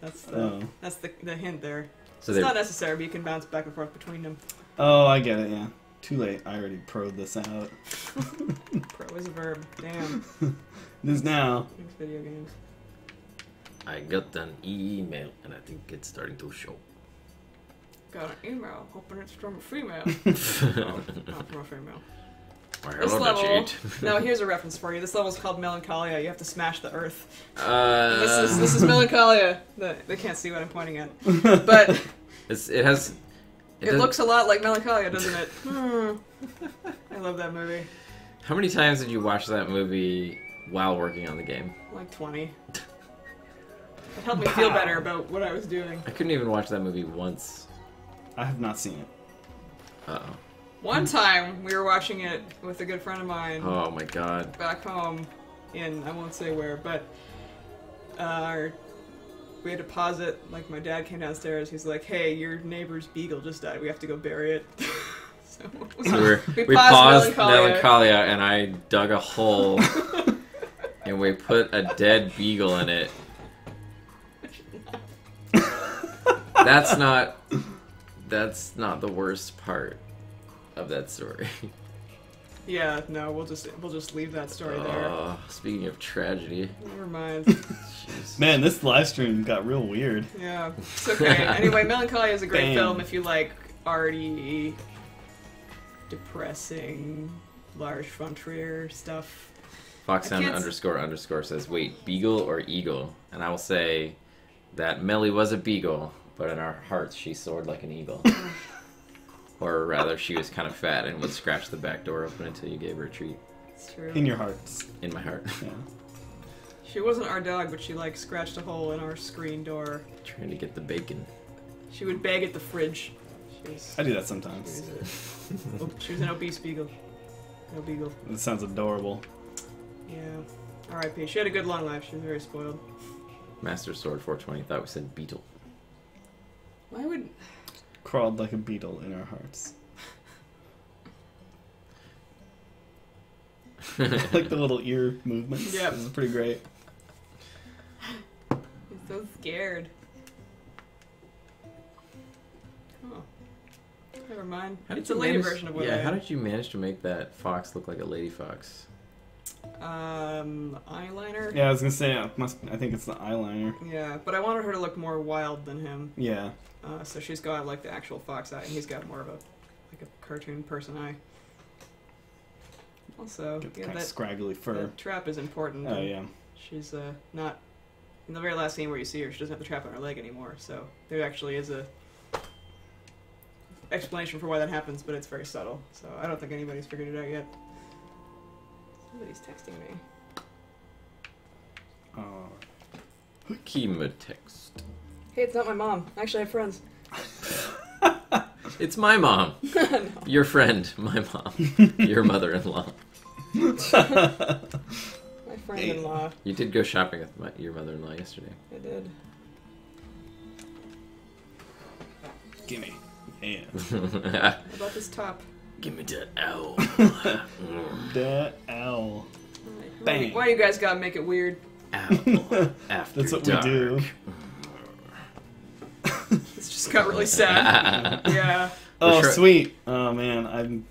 That's the Oh. that's the, the hint there. So it's they not necessary, but you can bounce back and forth between them. Oh, I get it. Yeah. Too late. I already proed this out. Pro is a verb. Damn. It is now. Thanks, video games. I got an email, and I think it's starting to show. Got an email, hoping it's from a female. no, not from a female. Or This level. Now here's a reference for you. This level's called Melancholia. You have to smash the earth. Uh, This is this is Melancholia. The, they can't see what I'm pointing at, but It's, it has. it, does- looks a lot like Melancholia, doesn't it? Hmm. I love that movie. How many times did you watch that movie while working on the game? Like 20. It helped me feel better about what I was doing. I couldn't even watch that movie once. I have not seen it. Uh oh. One time we were watching it with a good friend of mine Oh my god. back home in I won't say where, but uh, our, we had to pause it. Like my dad came downstairs. He's like, "Hey, your neighbor's beagle just died. We have to go bury it." so So we're, We we, paused paused Melancholia. Melancholia, and I dug a hole, and we put a dead beagle in it. That's not. That's not the worst part of that story. yeah, no, we'll just we'll just leave that story there. Oh, speaking of tragedy, Never mind. Man, this live stream got real weird. Yeah, it's okay. Anyway, Melancholia is a great Bam. film if you like arty, depressing, Lars von Trier stuff. Foxhound underscore underscore says, "Wait, beagle or eagle?" And I will say that Melly was a beagle, but in our hearts she soared like an eagle. or rather, she was kind of fat and would scratch the back door open until you gave her a treat. It's true. In your hearts. In my heart, Yeah. She wasn't our dog, but she like scratched a hole in our screen door. trying to get the bacon. She would beg at the fridge. She was, I do that she sometimes. was, a, oh, she was an obese beagle. No beagle. It sounds adorable. Yeah. R.I.P. She had a good long life. She was very spoiled. Master Sword 420 thought we said beetle. Why would Crawled like a beetle in our hearts. like the little ear movements. Yeah, This is pretty great. He's so scared. Oh. Never mind. How did it's a lady manage- version of what Yeah, I how did you manage to make that fox look like a lady fox? Um, eyeliner. Yeah, I was gonna say I must. I think it's the eyeliner. Yeah, but I wanted her to look more wild than him. Yeah. Uh, so she's got like the actual fox eye, and he's got more of a like a cartoon person eye. Also, Get yeah, kind of that, scraggly fur. that trap is important. Oh and yeah. She's uh, not in the very last scene where you see her. She doesn't have the trap on her leg anymore. So there actually is a explanation for why that happens, but it's very subtle. So I don't think anybody's figured it out yet. Somebody's texting me. Oh. Kima text. Hey, it's not my mom. Actually, I have friends. It's my mom. Your friend, my mom. Your mother-in-law. My friend-in-law. You did go shopping with my, your mother-in-law yesterday. I did. Gimme. Yeah. How about this top? Give me that owl. That owl. Why, Bang. why you guys gotta make it weird? Owl. After That's what dark. we do. It's just got really sad. yeah. Oh, sure- sweet. Oh man, I'm.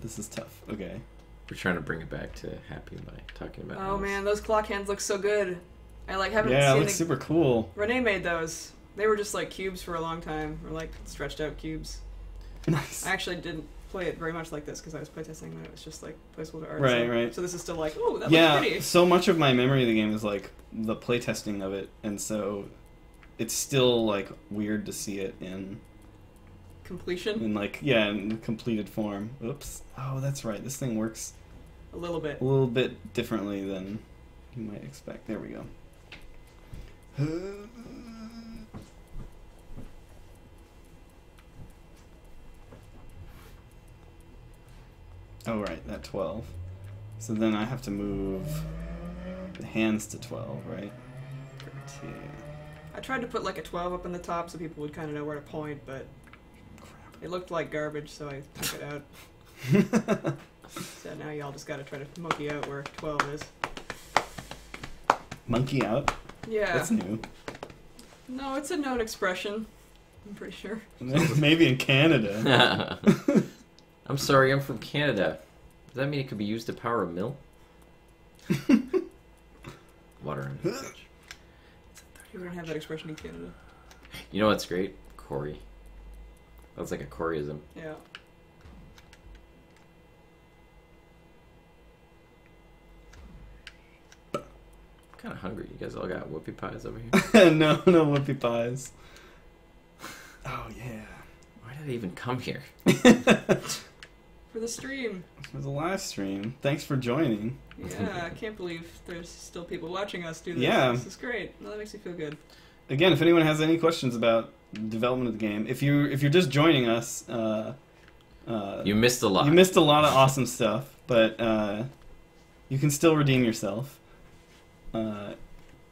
This is tough. Okay. We're trying to bring it back to happy by talking about. Oh owls. man, those clock hands look so good. I like haven't Yeah, it seen looks the... super cool. Renee made those. They were just like cubes for a long time, or like stretched out cubes. Nice. I actually didn't play it very much like this because I was playtesting when it was just like placeholder art. Right, so, right. So this is still like, oh, that yeah, looks pretty. so much of my memory of the game is like the playtesting of it, and so it's still like weird to see it in Completion, in like yeah in completed form. Oops. Oh, that's right. This thing works a little bit. a little bit differently than you might expect. There we go. Oh right, that twelve. So then I have to move the hands to twelve, right? Yeah. I tried to put like a 12 up in the top so people would kind of know where to point, but it looked like garbage, so I took it out. So now y'all just gotta try to monkey out where 12 is. Monkey out. Yeah. That's new. No, it's a known expression. I'm pretty sure. Maybe in Canada. I'm sorry, I'm from Canada. Does that mean it could be used to power a mill? Water and such. We don't have that expression in Canada. You know what's great? Corey. That's like a Coreyism. Yeah. I'm kind of hungry. You guys all got whoopie pies over here. no, no whoopie pies. Oh yeah. Why did I even come here? For the stream. For the live stream. Thanks for joining. Yeah, I can't believe there's still people watching us do this. Yeah. This is great. Well, that makes me feel good. Again, if anyone has any questions about development of the game, if you if you're just joining us, uh, uh, You missed a lot. you missed a lot of awesome stuff, but uh, you can still redeem yourself. Uh,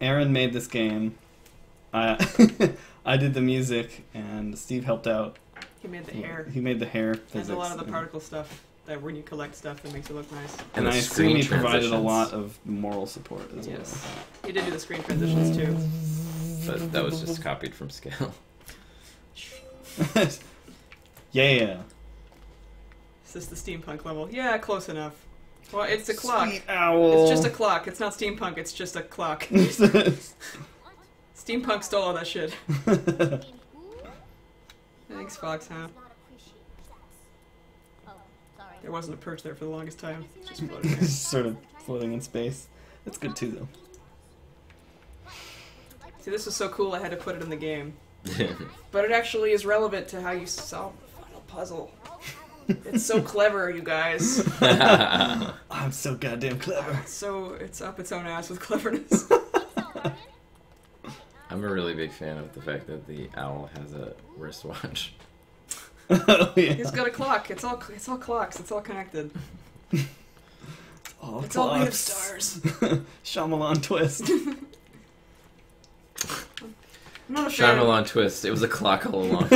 Erin made this game. I I did the music, and Steve helped out. He made the hair. He made the hair And a lot of the and- particle stuff that when you collect stuff that makes it look nice. And, the I assume he provided a lot of moral support as Yes. He did do the screen transitions too. But that was just copied from scale. yeah. Is this the steampunk level? Yeah, close enough. Well, it's a clock. Sweet owl. It's just a clock. It's not steampunk. It's just a clock. Steampunk stole all that shit. Thanks, Foxhound. Oh, sorry. There wasn't a perch there for the longest time. Just floating. Just sort of floating in space. That's good too, though. See, this was so cool I had to put it in the game. But it actually is relevant to how you solve the final puzzle. It's so clever, you guys. I'm so goddamn clever. It's so it's up its own ass with cleverness. I'm a really big fan of the fact that the owl has a wristwatch. oh, yeah. He's got a clock. It's all it's all clocks. It's all connected. All It's all made of stars. Shyamalan twist. I'm not a fan. Shyamalan twist. It was a clock all along.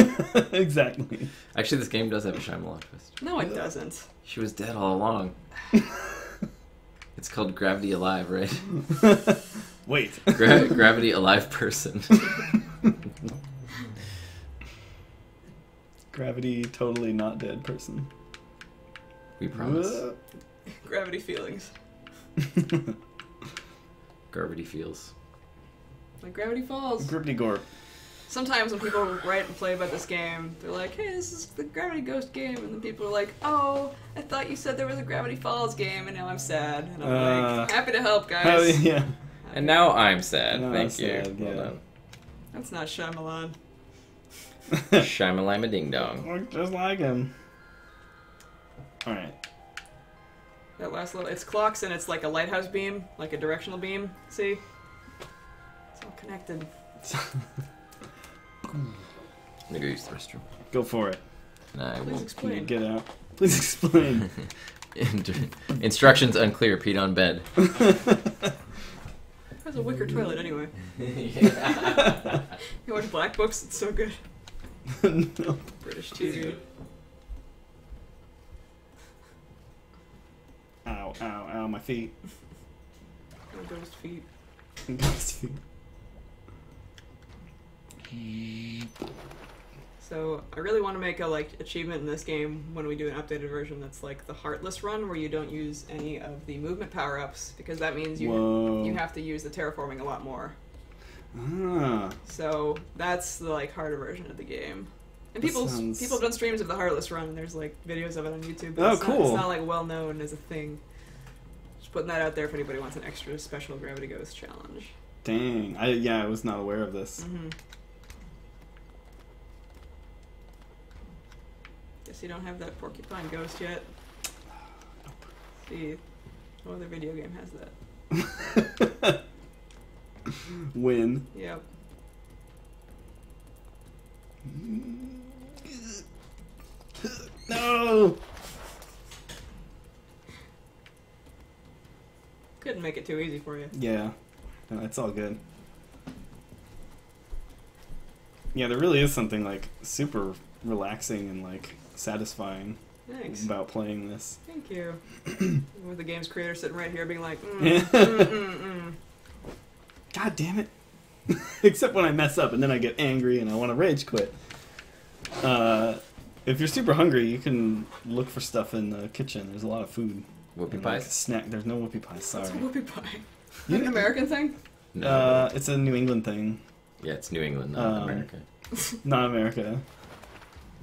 exactly. Actually, this game does have a Shyamalan twist. No, it doesn't. She was dead all along. It's called Gravity Alive, right? Wait. Gra- gravity Alive person. Gravity totally not dead person. We promise. Gravity feelings. Gravity feels. Like Gravity Falls. Grippity Gorp. Sometimes when people write and play about this game, they're like, "Hey, this is the Gravity Ghost game," and then people are like, "Oh, I thought you said there was a Gravity Falls game, and now I'm sad." And I'm Uh, like, "Happy to help, guys." Oh, yeah. And now I'm sad. Now Thank I'm you. sad, yeah. done. That's not Shyamalan. Shyamalama ding dong. Look just like him. Alright. That last little, it's clocks and it's like a lighthouse beam, like a directional beam. See? It's all connected. I'm gonna go use the restroom. Go for it. I Please won't. Explain. get out? Please explain. Instructions unclear. Pete on bed. There's a wicker toilet anyway. Yeah. You watch Black Books? It's so good. no. British TV. Ow, ow, ow, my feet. Ghost feet. Ghost feet. So I really want to make a like achievement in this game when we do an updated version that's like the Heartless run, where you don't use any of the movement power ups because that means you Whoa. you have to use the terraforming a lot more. Ah, So that's the like harder version of the game. And people sounds- people have done streams of the Heartless run. and There's like videos of it on YouTube. but Oh, it's Not, cool. it's not like well known as a thing. Just putting that out there if anybody wants an extra special Gravity Ghost challenge. dang. I yeah, I was not aware of this. hmm Guess you don't have that porcupine ghost yet. See, no other video game has that. Win. Yep. No. Couldn't make it too easy for you. Yeah, no, it's all good. Yeah, there really is something like super relaxing and like satisfying Thanks. about playing this. Thank you. With the game's creator sitting right here being like, mm, Yeah. mm, mm, mm. God damn it! Except when I mess up and then I get angry and I want to rage quit. Uh, if you're super hungry, you can look for stuff in the kitchen. There's a lot of food. Whoopie And, like, pies? snack. There's no whoopie pies. Sorry. What's a whoopie pie? You- An American thing? No. Uh, it's a New England thing, yeah, it's New England, not um, America. not America.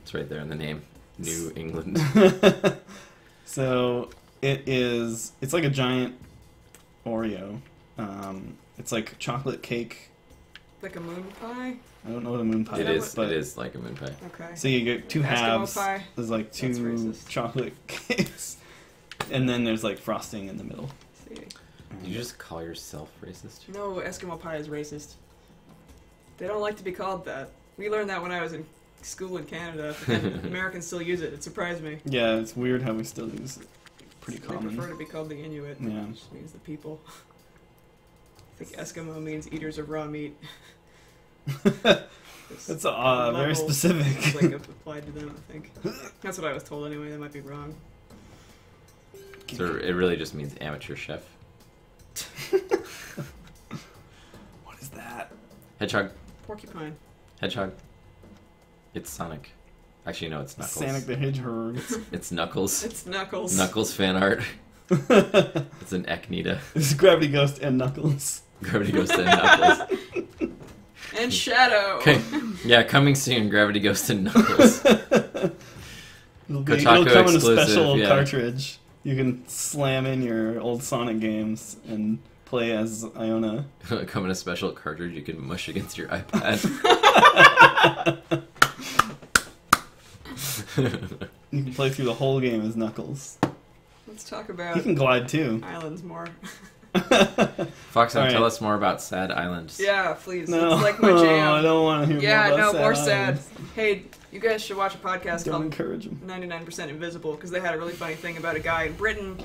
It's right there in the name. New England. so it is. It's like a giant Oreo. Um, it's like chocolate cake. Like a moon pie? I don't know what a moon pie it is, is. but It is like a moon pie. Okay. so you get two Eskimo halves. pie? There's like two chocolate cakes, and then there's like frosting in the middle. See. Did you just call yourself racist? No, Eskimo pie is racist. They don't like to be called that. We learned that when I was in school in Canada. And Americans still use it. It surprised me. Yeah, it's weird how we still use it. Pretty They common. prefer to be called the Inuit, Yeah. which means the people. I think Eskimo means eaters of raw meat. That's uh, very specific. like applied to them, I think. That's what I was told anyway. That might be wrong. So it really just means amateur chef. what is that? Hedgehog. Porcupine. Hedgehog. It's Sonic. Actually, no, it's Knuckles. Sonic the Hedgehog. It's Knuckles. It's Knuckles. Knuckles fan art. It's an echidna. It's Gravity Ghost and Knuckles. Gravity Ghost and Knuckles. And Shadow. Okay. Yeah, coming soon. Gravity goes to Knuckles. It'll, be, it'll come in a special yeah. cartridge. You can slam in your old Sonic games and play as Iona. Come in a special cartridge you can mush against your iPad. You can play through the whole game as Knuckles. Let's talk about. You can glide too. islands more. Foxhound, Alright. tell us more about Sad Island. Yeah, please. No, It's like my I don't want to hear yeah, more no, about more sad. sad. Hey, you guys should watch a podcast Don't called encourage them. 99% Invisible because they had a really funny thing about a guy in Britain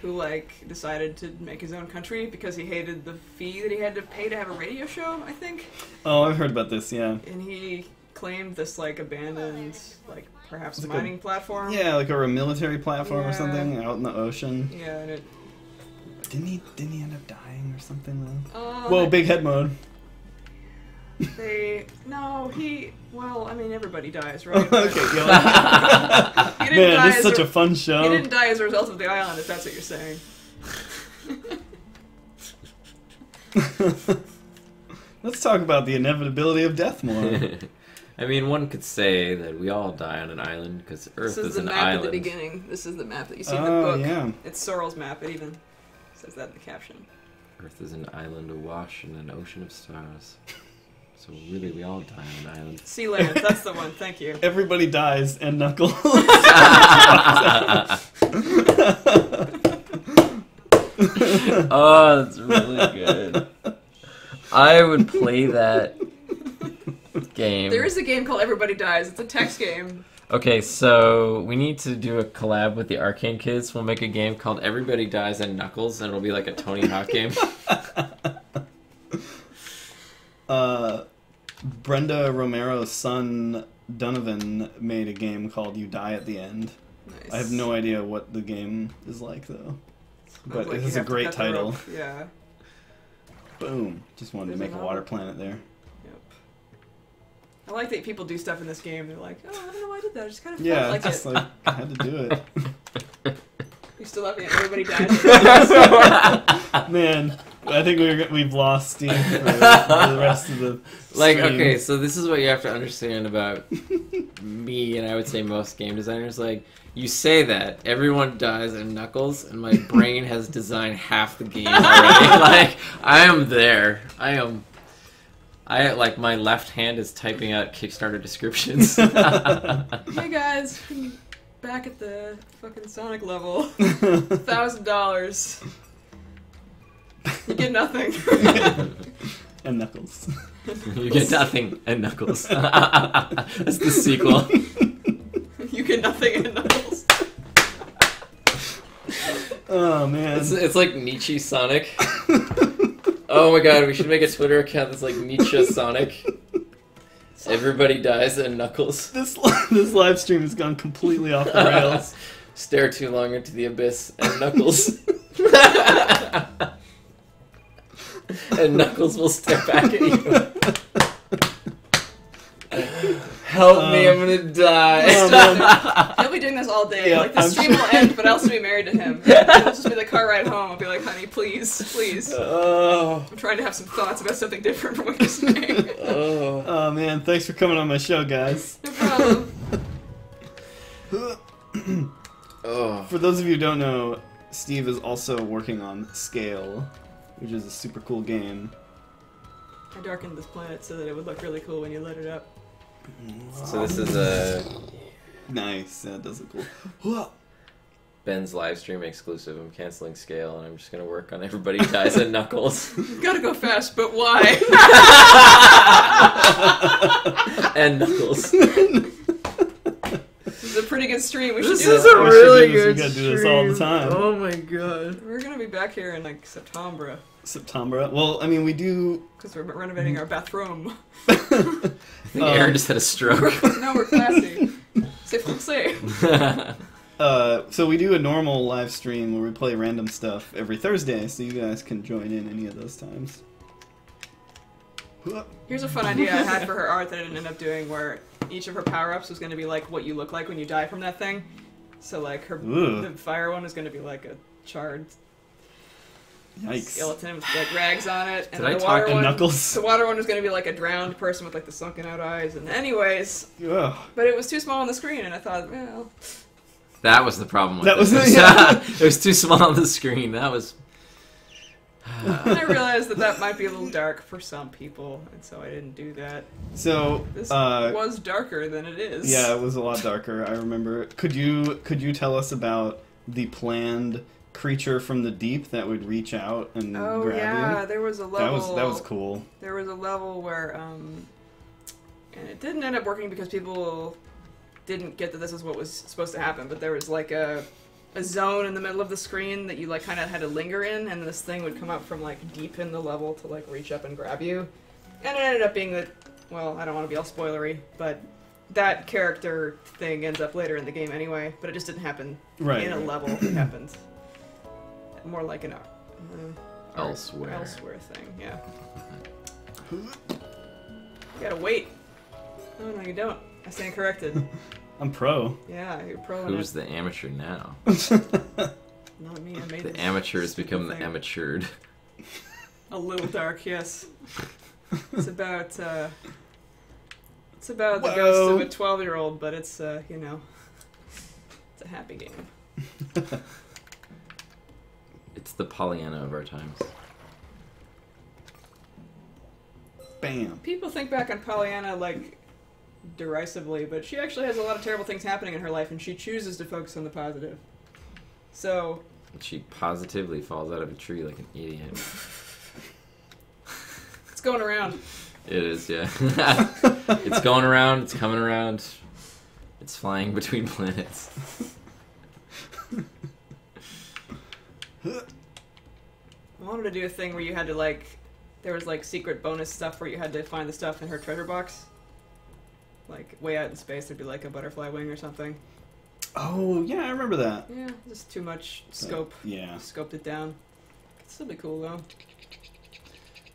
who like decided to make his own country because he hated the fee that he had to pay to have a radio show, I think. Oh, I've heard about this. Yeah, And he claimed this like abandoned like perhaps It's like a- mining platform. yeah, like or a military platform Yeah. or something out in the ocean. Yeah, and it Didn't he? Didn't he end up dying or something though? uh, Whoa, big head mode. They no, he well, I mean everybody dies, right? okay, yo. Man, die this is such a, fun show. He didn't die as a result of the island, if that's what you're saying. Let's talk about the inevitability of death more. I mean, one could say that we all die on an island because Earth This is is, the an map at the beginning. This is the map that you see in the oh book. yeah. It's Sorrel's map. It even says that in the caption. Earth is an island awash in an ocean of stars. So really, we all die on an island. Sealand. That's the one. Thank you. Everybody dies and Knuckles. oh, that's really good. I would play that game. There is a game called Everybody Dies. It's a text game. Okay, so we need to do a collab with the Arcane Kids. We'll make a game called Everybody Dies and Knuckles, and it'll be like a Tony Hawk game. Uh, Brenda Romero's son Donovan made a game called You Die at the End. Nice. I have no idea what the game is like though. But like it has a great title. Yeah. Boom! Just wanted to There's a make a water planet there. Yep. I like that people do stuff in this game. They're like, oh, I don't know why I did that. I just kind of Yeah, felt like just it. like I had to do it. You still have it. Everybody dies. Man, I think we're, we've lost Steve for, for the rest of the like, stream. okay, so this is what you have to understand about me, and I would say most game designers. Like, you say that everyone dies in Knuckles, and my brain has designed half the game already. like, I am there. I am. I like my left hand is typing out Kickstarter descriptions. hey guys, back at the fucking Sonic level. Thousand dollars. You get nothing. and Knuckles. you get nothing and Knuckles. That's the sequel. you get nothing and Knuckles. Oh man. It's, it's like Nietzsche Sonic. Oh my god, we should make a Twitter account that's like Nietzsche Sonic. Everybody dies and Knuckles. this this live stream has gone completely off the rails. Stare too long into the abyss and Knuckles. and Knuckles will stare back at you. Help me, I'm gonna die. Oh, He'll be doing this all day. Yeah, like the I'm stream sure. will end, but I'll still be married to him. It'll just be the car ride home. I'll be like, honey, please, please. oh, I'm trying to have some thoughts about something different from what you're saying. oh. Oh man, thanks for coming on my show, guys. No problem. Oh. For those of you who don't know, Steve is also working on Scale, which is a super cool game. I darkened this planet so that it would look really cool when you lit it up. So this is a Nice, that does look cool. Ben's live stream exclusive. I'm canceling scale, and I'm just gonna work on everybody dies and Knuckles Gotta go fast, but why? and Knuckles. this is a pretty good stream. We should This do is this. a We should really do this. We good gotta do this all the time. Oh my god. We're gonna be back here in like September September. Well, I mean, we do. because we're renovating our bathroom. I think Um, Erin just had a stroke. no, we're classy. C'est français. Uh, so we do a normal live stream where we play random stuff every Thursday, so you guys can join in any of those times. Here's a fun idea I had for her art that I didn't end up doing, where each of her power ups was going to be like what you look like when you die from that thing. So like her, Ooh. the fire one was going to be like a charred Yikes. skeleton with like rags on it, and Did I the talk- water one, Knuckles. the water one was going to be like a drowned person with like the sunken out eyes. And anyways, Ugh. but it was too small on the screen, and I thought, well, that was the problem with That was- this. yeah. it was too small on the screen. That was. and I realized that that might be a little dark for some people, and so I didn't do that. So, This uh, was darker than it is. yeah, it was a lot darker. I remember. Could you could you tell us about the planned creature from the deep that would reach out and Oh grab yeah, you? there was a level. That was that was cool. There was a level where, um, and it didn't end up working because people didn't get that this is what was supposed to happen. But there was like a a zone in the middle of the screen that you like kind of had to linger in, and this thing would come up from like deep in the level to like reach up and grab you. And it ended up being that. Well, I don't want to be all spoilery, but that character thing ends up later in the game anyway. But it just didn't happen Right. in a level. It happened more like an uh, Elsewhere. elsewhere thing. Yeah. You gotta wait. No, no, you don't. I stand corrected. I'm pro. Yeah, you're pro Who's it. the amateur now? Not me. I made The amateur has stupid become the thing. amateured. A little dark, yes. It's about uh, it's about the ghost of a twelve-year-old, but it's uh, you know, it's a happy game. It's the Pollyanna of our times. Bam. People think back on Pollyanna like derisively, but she actually has a lot of terrible things happening in her life, and she chooses to focus on the positive. So She positively falls out of a tree like an idiot. it's going around. It is, yeah. it's going around. It's coming around. It's flying between planets. Wanted to do a thing where you had to like, there was like secret bonus stuff where you had to find the stuff in her treasure box. Like way out in space, there'd be like a butterfly wing or something. Oh yeah, I remember that. Yeah, just too much scope. Yeah. Scoped it down. Could still be cool though.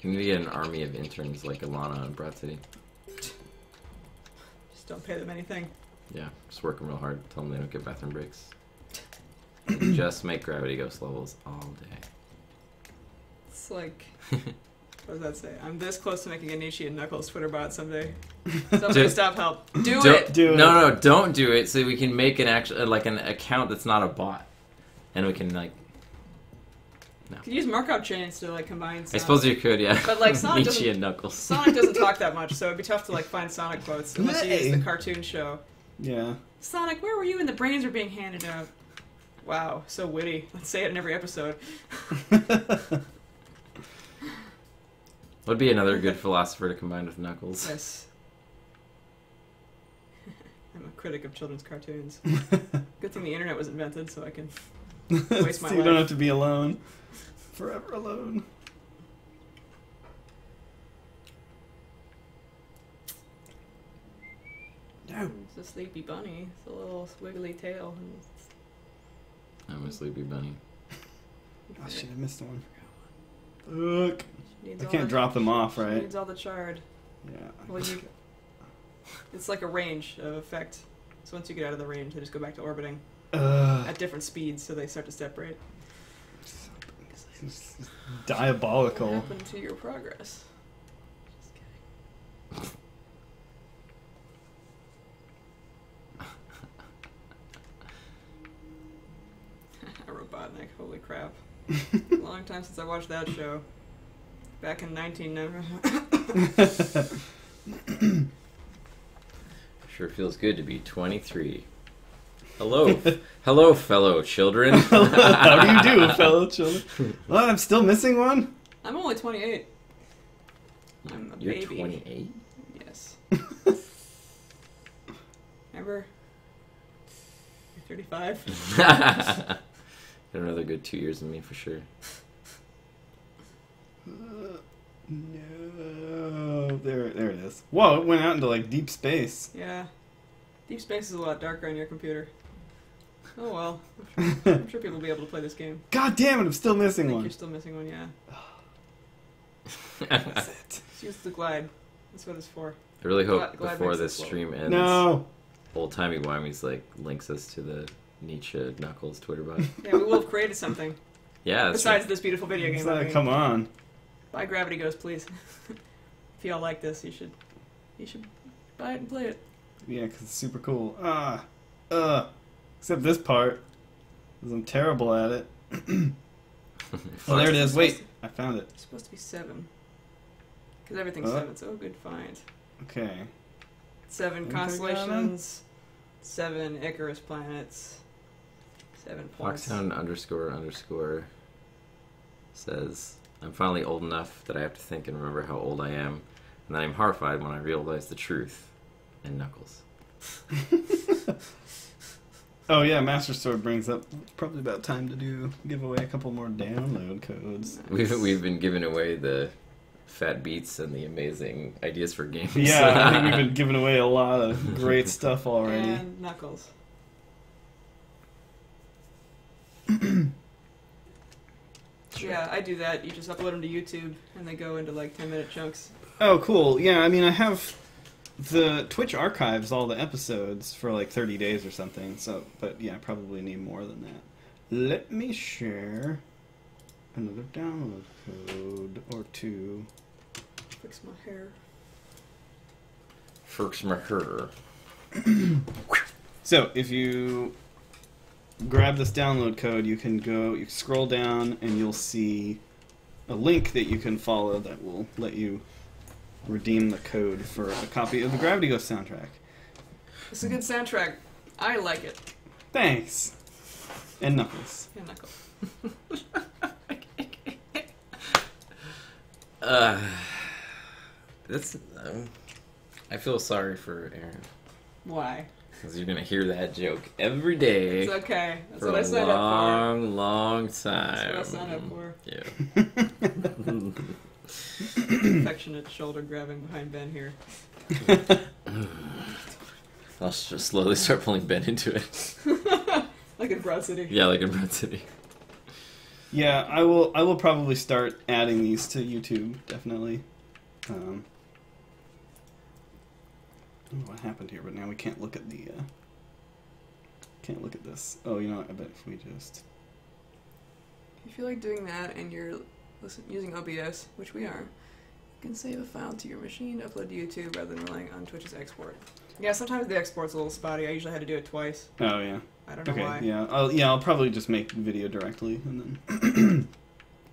You need to get an army of interns like Ilana and Broad City. Just don't pay them anything. Yeah, just working real hard. Tell them they don't get bathroom breaks. just make Gravity Ghost levels all day. It's like, what does that say? I'm this close to making a Nietzsche and Knuckles Twitter bot someday. Somebody Do- stop help. Do Don't- it! Do it. No, no, don't do it. So we can make an actual uh, like an account that's not a bot, and we can like. Could use Markov chains to like combine. I suppose you could, yeah. But, like, Sonic Michi doesn't- and Knuckles. Sonic doesn't talk that much, so it'd be tough to like find Sonic quotes unless you use the cartoon show. Yeah. Sonic, where were you when the brains were being handed out? Wow, so witty. Let's say it in every episode. Would be another good philosopher to combine with Knuckles. Yes. I'm a critic of children's cartoons. Good thing the internet was invented, so I can. Waste my so you don't have to be alone. Forever alone. No. It's a sleepy bunny. It's a little wiggly tail. I'm a sleepy bunny. I should have missed one. Needs I can't drop them off, right? Needs all the chard. Yeah. Well, you. It's like a range of effect. So once you get out of the range, they just go back to orbiting at different speeds, so they start to separate. It's What diabolical. happened to your progress? Just kidding. Robotnik, holy crap. Long time since I watched that show. Back in 1990. Sure feels good to be 23. Hello, hello, fellow children. How do you do, fellow children? Well, I'm still missing one. I'm only 28. I'm a You're baby. 28. Yes. Remember? You're 35. Got another good two years in me for sure. Uh, no, there, there it is. Whoa, it went out into like deep space. Yeah. Deep Space is a lot darker on your computer. Oh well. I'm sure, I'm sure people will be able to play this game. God damn it, I'm still I missing think one. you're still missing one, yeah. That's it. Just use the glide. That's what it's for. I really hope Glad- glad before this slow. stream ends, No. old timey Wimey's like links us to the Nietzsche Knuckles Twitter bot. Yeah, we will have created something. Yeah, that's Besides this beautiful video game. Like, come on. Buy Gravity Ghost, please. if y'all like this, you should you should buy it and play it. Yeah, 'cause it's super cool. Ah. Uh. Except this part. 'cause I'm terrible at it. Oh, there it is. Wait. I found it. It's supposed to be seven. Because everything's Uh. seven, so a good find. Okay. Seven Think I got 'em? constellations, seven Icarus planets, seven points. Foxhound underscore underscore says, I'm finally old enough that I have to think and remember how old I am, and I'm horrified when I realize the truth. And Knuckles. Oh yeah, Master Sword brings up probably about time to do give away a couple more download codes. We've, we've been giving away the fat beats and the amazing ideas for games. Yeah, I think we've been giving away a lot of great stuff already. And Knuckles. yeah, I do that. You just upload them to YouTube, and they go into like 10 minute chunks. Oh, cool. Yeah, I mean, I have the Twitch archives all the episodes for like 30 days or something. So, but yeah, I probably need more than that. Let me share another download code or two. Fix my hair. Firks Mercur. So, if you grab this download code, you can go, you scroll down, and you'll see a link that you can follow that will let you redeem the code for a copy of the Gravity Ghost soundtrack. It's a good soundtrack. I like it. Thanks. And Knuckles. Yeah, Knuckles. Uh, that's. Um, I feel sorry for Erin. Why? Because you're gonna hear that joke every day It's okay. That's for what I a signed up long, long for. time. That's what I signed up for. Yeah. Affectionate shoulder grabbing behind Ben here. I'll just slowly start pulling Ben into it. like in Broad City. Yeah, like in Broad City. yeah, I will. I will probably start adding these to YouTube. Definitely. Um, I don't know what happened here, but now we can't look at the. Uh, can't look at this. Oh, you know what? I bet if we just. If you like doing that and you're listen, using OBS, which we are, you can save a file to your machine, upload to YouTube rather than relying on Twitch's export. Yeah, sometimes the export's a little spotty. I usually had to do it twice. Oh yeah. I don't know Okay. why. Yeah. I'll yeah. I'll probably just make video directly and then.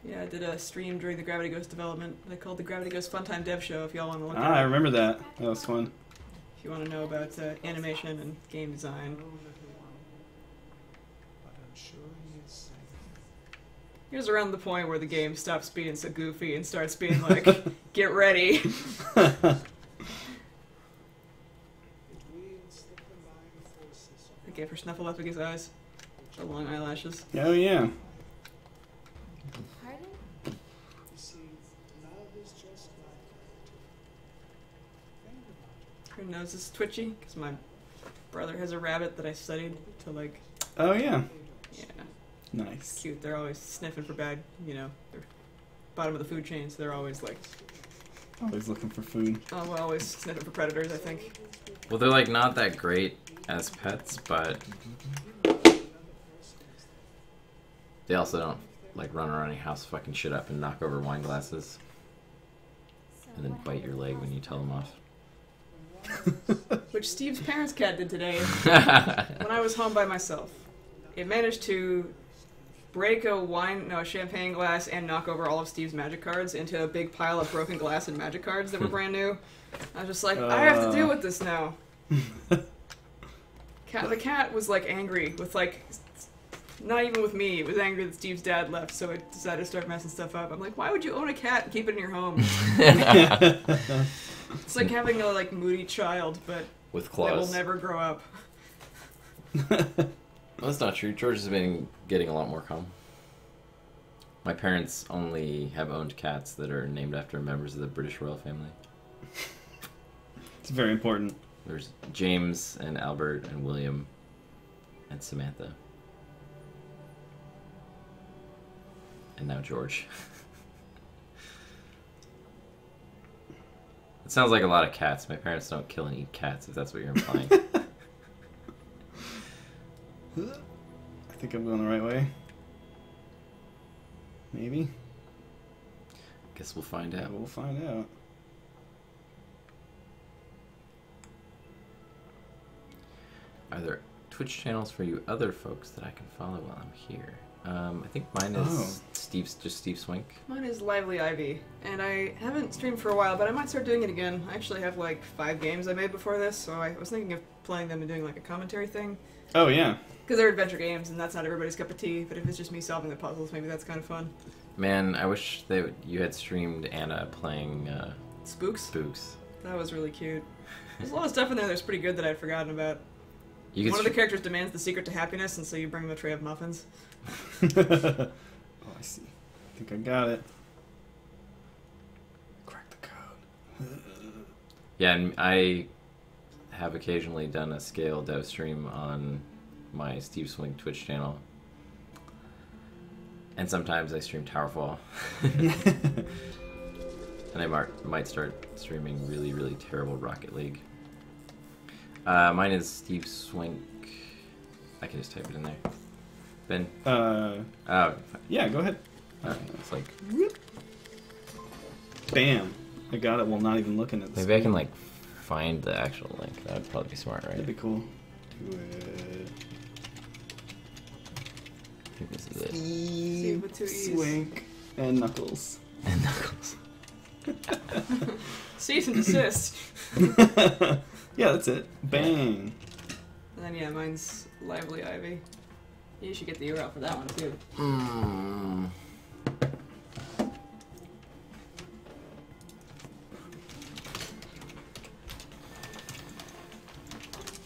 Yeah, I did a stream during the Gravity Ghost development. They called the Gravity Ghost Funtime Dev Show. If y'all want to look ah, I remember that. That was fun. If you want to know about uh, animation and game design. He. Here's around the point where the game stops being so goofy and starts being like, "Get ready." It wields the combined forces I gave her Snuffleupagus eyes, the long eyelashes. oh yeah. Pardon? You see, love is just like that. Think about it. Her nose is twitchy because my brother has a rabbit that I studied to like. Oh yeah. Yeah, Nice. cute. They're always sniffing for bad, you know, they're bottom of the food chain, so they're always like, Always looking for food. oh, well, always sniffing for predators. I think. Well, they're like not that great as pets, but they also don't like run around your house, fucking shit up, and knock over wine glasses, and then bite your leg when you tell them off. Which Steve's parents' cat did today when I was home by myself. It managed to break a wine, no, a champagne glass and knock over all of Steve's magic cards into a big pile of broken glass and magic cards that were brand new. I was just like, I have to deal with this now. Cat, the cat was like angry with like, not even with me. It was angry that Steve's dad left, so it decided to start messing stuff up. I'm like, why would you own a cat and keep it in your home? It's like having a like moody child, but With claws. that will never grow up. Well, that's not true. George has been getting a lot more calm. My parents only have owned cats that are named after members of the British royal family. It's very important. There's James and Albert and William and Samantha. And now George. it sounds like a lot of cats. My parents don't kill and eat cats, if that's what you're implying. I think I'm going the right way. Maybe. Guess we'll find out. we'll find out. Are there Twitch channels for you other folks that I can follow while I'm here? Um, I think mine is Oh. Steve's just Steve Swink. Mine is Lively Ivy, and I haven't streamed for a while, but I might start doing it again. I actually have like five games I made before this, so I was thinking of playing them and doing like a commentary thing. Oh yeah. Because they're adventure games, and that's not everybody's cup of tea, but if it's just me solving the puzzles, maybe that's kind of fun. Man, I wish that you had streamed Anna playing uh, Spooks? Spooks. That was really cute. There's a lot of stuff in there that's pretty good that I'd forgotten about. You could One of the characters demands the secret to happiness, and so you bring them a tray of muffins. oh, I see. I think I got it. Crack the code. Yeah, and I have occasionally done a scale dev stream on my Steve Swink Twitch channel. And sometimes I stream TowerFall. and I might, might start streaming really, really terrible Rocket League. Uh, mine is Steve Swink. I can just type it in there. Ben? Uh, Oh, yeah, go ahead. okay. It's like, Bam. I got it while not even looking at the maybe I can, like, find the actual link. That would probably be smart, right? That'd be cool. Do it. I think this is it. Steve with two E's. Swink and Knuckles. And Knuckles. Cease and desist. yeah, that's it. Bang. And then, yeah, mine's Lively Ivy. You should get the URL for that one, too. Hmm.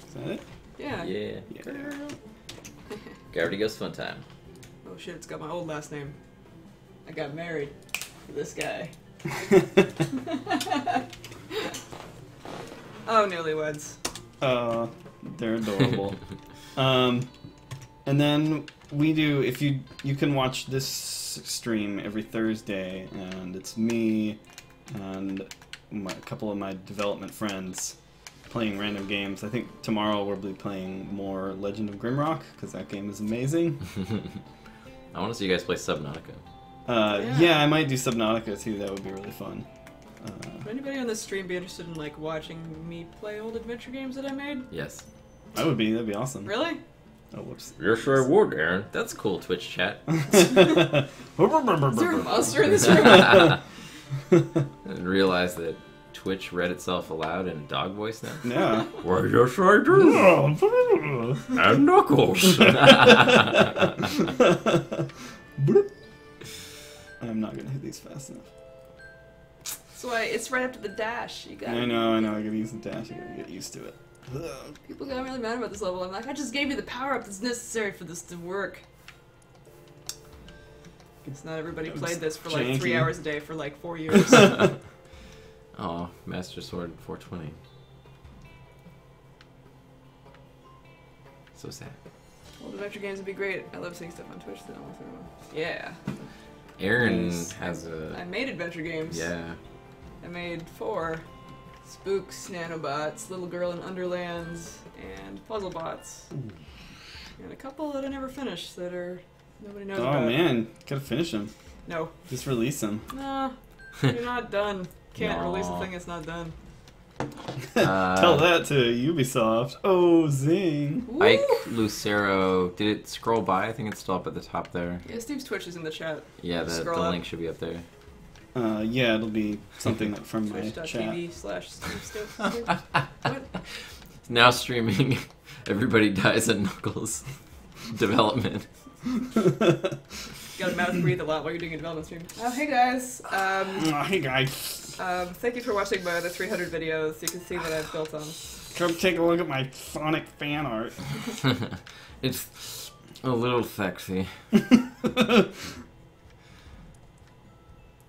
Is that it? Yeah. Yeah. Yeah. Gravity Ghost Fun Time. Oh shit, it's got my old last name. I got married to this guy. oh, newlyweds. Uh, they're adorable. um, and then we do. If you you can watch this stream every Thursday, and it's me and my, a couple of my development friends playing random games. I think tomorrow we'll be playing more Legend of Grimrock because that game is amazing. I want to see you guys play Subnautica. Uh, Yeah. yeah. I might do Subnautica too. That would be really fun. Uh, Would anybody on this stream be interested in like watching me play old adventure games that I made? Yes. I would be. That'd be awesome. Really? Oh, whoops. Yes, I would, Erin. That's cool, Twitch chat. Is there a monster in this room? I didn't realize that Twitch read itself aloud in dog voice now. yeah. Why, yes, I do. and Knuckles. I'm not gonna hit these fast enough. That's why it's right after the dash. You got. I know, I know. I gotta use the dash. I gotta get used to it. Ugh. People got really mad about this level. I'm like, I just gave you the power up that's necessary for this to work. It's not everybody played this for like three hours a day for like four years. oh, Master Sword 420. So sad. Old adventure games would be great. I love seeing stuff on Twitch. Then I'll throw- Yeah, Erin has a. I made adventure games. Yeah. I made four: Spooks, Nanobots, Little Girl in Underlands, and Puzzle Bots. And a couple that I never finished that are nobody knows Oh about. Oh man, gotta finish them. No, Just release them. no, you're not done. Can't release a thing that's not done. Uh, Tell that to Ubisoft. Oh, zing. Ike Woo! Lucero. Did it scroll by? I think it's still up at the top there. Yeah, Steve's Twitch is in the chat. Yeah, the, the link should be up there. Uh, yeah, it'll be something like from my chat. Twitch.tv slash Steve Steve. What? Now streaming. Everybody dies at Knuckles. Development. Gotta mouth breathe a lot while you're doing a development stream. Oh, hey guys. Um, Oh, hey guys, um, thank you for watching my other 300 videos. You can see what I've built on. come take a look at my Sonic fan art. it's a little sexy.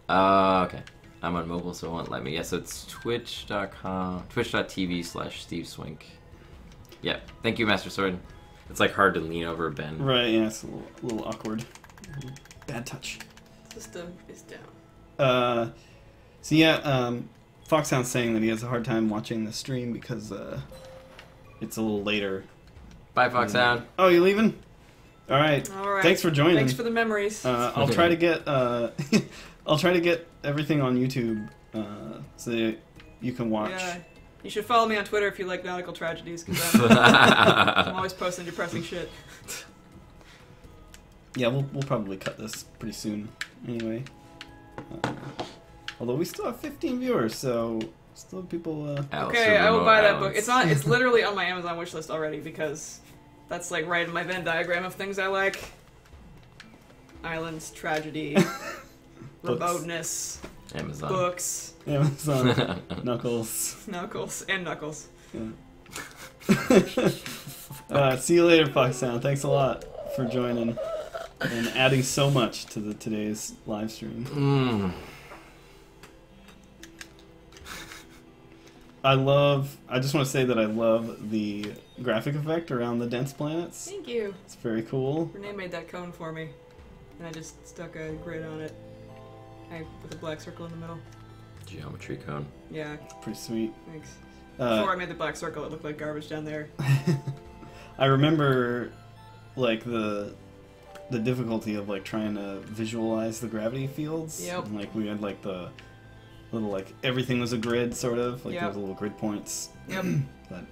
Uh, okay. I'm on mobile, so it won't let me. Yes, it's twitch.com, twitch.tv slash Steve Swink. Yeah, thank you, Master Sword. It's like hard to lean over Ben. Right, yeah, it's a little, a little awkward. Bad touch. System is down. Uh, so yeah, um, Foxhound's saying that he has a hard time watching the stream because uh, it's a little later. Bye, Foxhound. Oh, you leaving? All right. All right. Thanks for joining. Thanks for the memories. Uh, I'll try to get uh, I'll try to get everything on YouTube uh, so that you can watch. Yeah. You should follow me on Twitter if you like nautical tragedies, because I'm, I'm always posting depressing shit. Yeah, we'll, we'll probably cut this pretty soon. Anyway, uh, although we still have 15 viewers, so still have people. Uh, Alistair Okay, I will Remote buy that book. It's on. It's literally on my Amazon wish list already because that's like right in my Venn diagram of things I like. Islands, tragedy, remoteness, Amazon. books, Amazon, Knuckles. knuckles, and knuckles. Yeah. uh, see you later, Foxhound. Thanks a lot for joining and adding so much to the today's live stream. Mm. I love. I just want to say that I love the graphic effect around the dense planets. Thank you. It's very cool. Renee made that cone for me, and I just stuck a grid on it. I with a black circle in the middle. Geometry cone. Yeah, Pretty sweet. thanks. Before I Uh, made the black circle, it looked like garbage down there. I remember, like the the difficulty of like trying to visualize the gravity fields. Yep. And, like we had like the little like everything was a grid sort of like Yep. those little grid points. Yep. But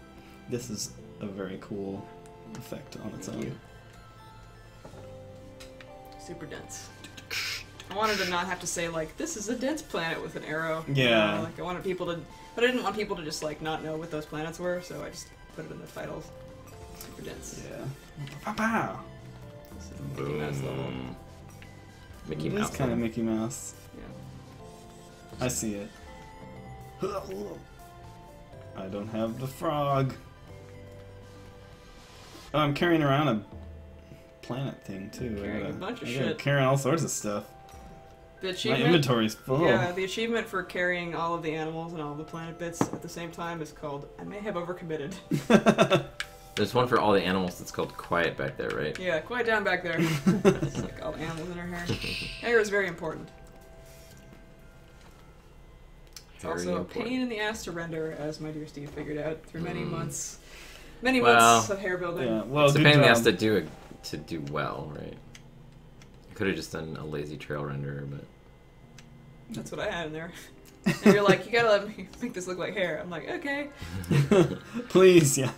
this is a very cool effect on its Thank own. you. Super dense. I wanted to not have to say like this is a dense planet with an arrow. you Yeah. know, like I wanted people to, but I didn't want people to just like not know what those planets were, so I just put it in the titles. Super dense. Yeah. Pow pow. So, Mickey Mouse level. Boom. Mickey Mouse. is kind of Mickey Mouse. Yeah. I see it. I don't have the frog. Oh, I'm carrying around a planet thing too. I Carrying a gotta- bunch of I gotta shit. Carrying all sorts of stuff. The My achievement. inventory's full. Yeah, the achievement for carrying all of the animals and all the planet bits at the same time is called I may have overcommitted. There's one for all the animals that's called Quiet back there, right? Yeah, quiet down back there. it's like all the animals in her hair. Hair is very important. It's Very also a pain in the ass to render, as my dear Steve figured out through many Mm. months, many Well, months of hair building. yeah. Well, it's a good pain in the ass to do it to do well, right? I could have just done a lazy trail renderer, but That's what I had in there. And you're like, you gotta let me make this look like hair. I'm like, okay. Please, yeah.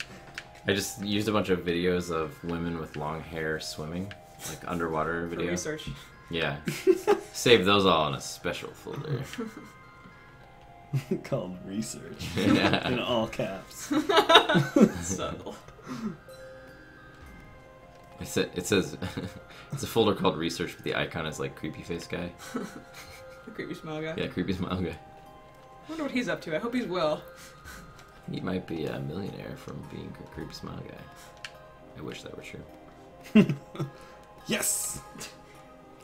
I just used a bunch of videos of women with long hair swimming, like underwater For video. research. Yeah, save those all in a special folder. Called research. Yeah. In all caps. Subtle. It, sa- it says it's a folder called research, but the icon is like creepy face guy. The creepy smile guy. Yeah, creepy smile guy. I wonder what he's up to. I hope he's well. He might be a millionaire from being a creepy smile guy. I wish that were true. Yes.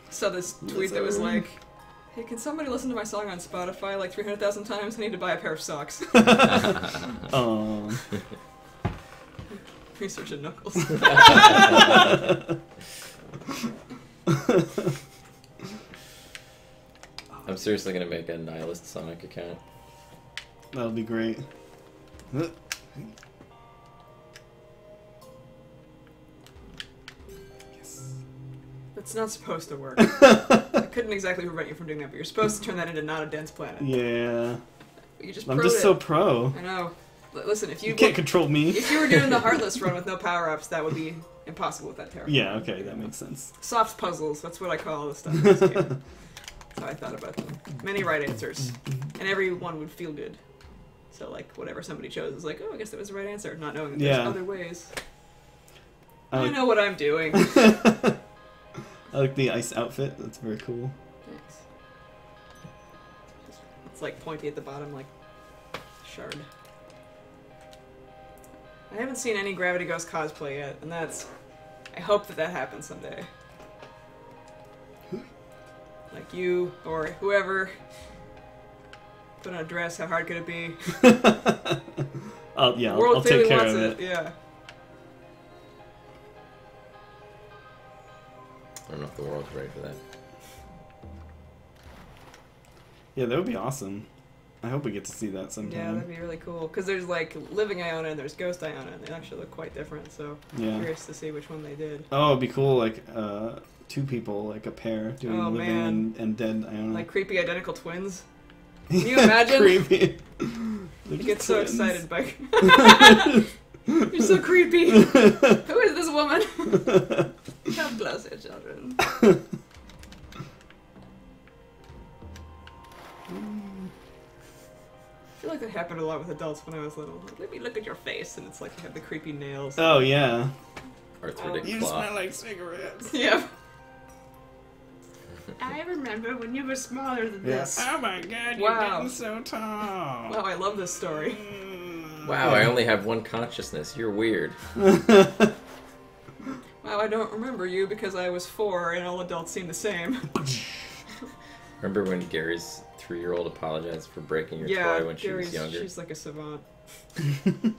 saw this tweet that was like, "Hey, can somebody listen to my song on Spotify like 300,000 times? I need to buy a pair of socks." Um. Research and Knuckles. I'm seriously gonna make a nihilist Sonic account. That'll be great. Yes. That's not supposed to work. I couldn't exactly prevent you from doing that, but you're supposed to turn that into not a dense planet. Yeah. You just I'm just it. so pro. I know. L- listen, if you, You can't control me. if you were doing the Heartless run with no power ups, that would be impossible with that terror. Yeah, okay, that makes sense. Soft puzzles. That's what I call all this stuff. in this game. That's how I thought about them. Many right answers, and everyone would feel good. So like whatever somebody chose is like, oh, I guess that was the right answer, not knowing that there's Yeah. other ways. I I know what I'm doing. I like the ice outfit. That's very cool. Thanks. It's like pointy at the bottom, like shard. I haven't seen any Gravity Ghost cosplay yet, and that's. I hope that that happens someday. Like you or whoever. Put on a dress. How hard could it be? I'll, yeah, I'll, World I'll take care wants of it. it. Yeah. I don't know if the world's ready for that. Yeah, that would be awesome. I hope we get to see that sometime. Yeah, that'd be really cool. Because there's like living Iona and there's Ghost Iona, and they actually look quite different. So Yeah. curious to see which one they did. Oh, it'd be cool, like uh, two people, like a pair, doing Oh, living man. and, and dead. I don't know. Like creepy identical twins. Can you imagine? Creepy. You get so excited by. You're so creepy. Who is this woman? God bless your children. I feel like that happened a lot with adults when I was little. Like, Let me look at your face, and it's like you have the creepy nails. Oh yeah. Arthritic oh. You claw. like cigarettes. Yeah. I remember when you were smaller than Yes. this. Oh my god, you're Wow. getting so tall. Wow, I love this story. Mm. Wow, I only have one consciousness. You're weird. Wow, I don't remember you because I was four, and all adults seem the same. Remember when Gary's three-year-old apologized for breaking your yeah, toy when she was Gary's- younger? she's like a savant.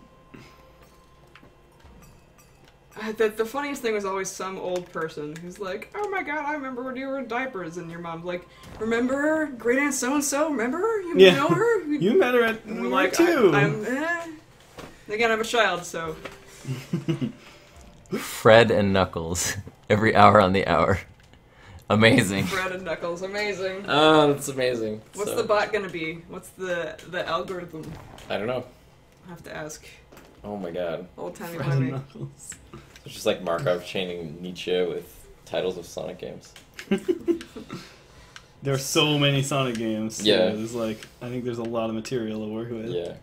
Uh, the, the funniest thing was always some old person who's like, "Oh my god, I remember when you were in diapers," and your mom's like, "Remember great aunt so and so? Remember her? you Yeah. know her?" You met her at And we're like, too. I, am eh. Again, I'm a child, so Fred and Knuckles every hour on the hour. Amazing. Fred and Knuckles, amazing. Oh, that's amazing. What's So- the bot gonna be? What's the the algorithm? I don't know. I have to ask. Oh my god. Old timey Fred and. Knuckles. It's just like Markov chaining Nietzsche with titles of Sonic games. There are so many Sonic games. so Yeah. There's like, I think there's a lot of material to work with. Yeah.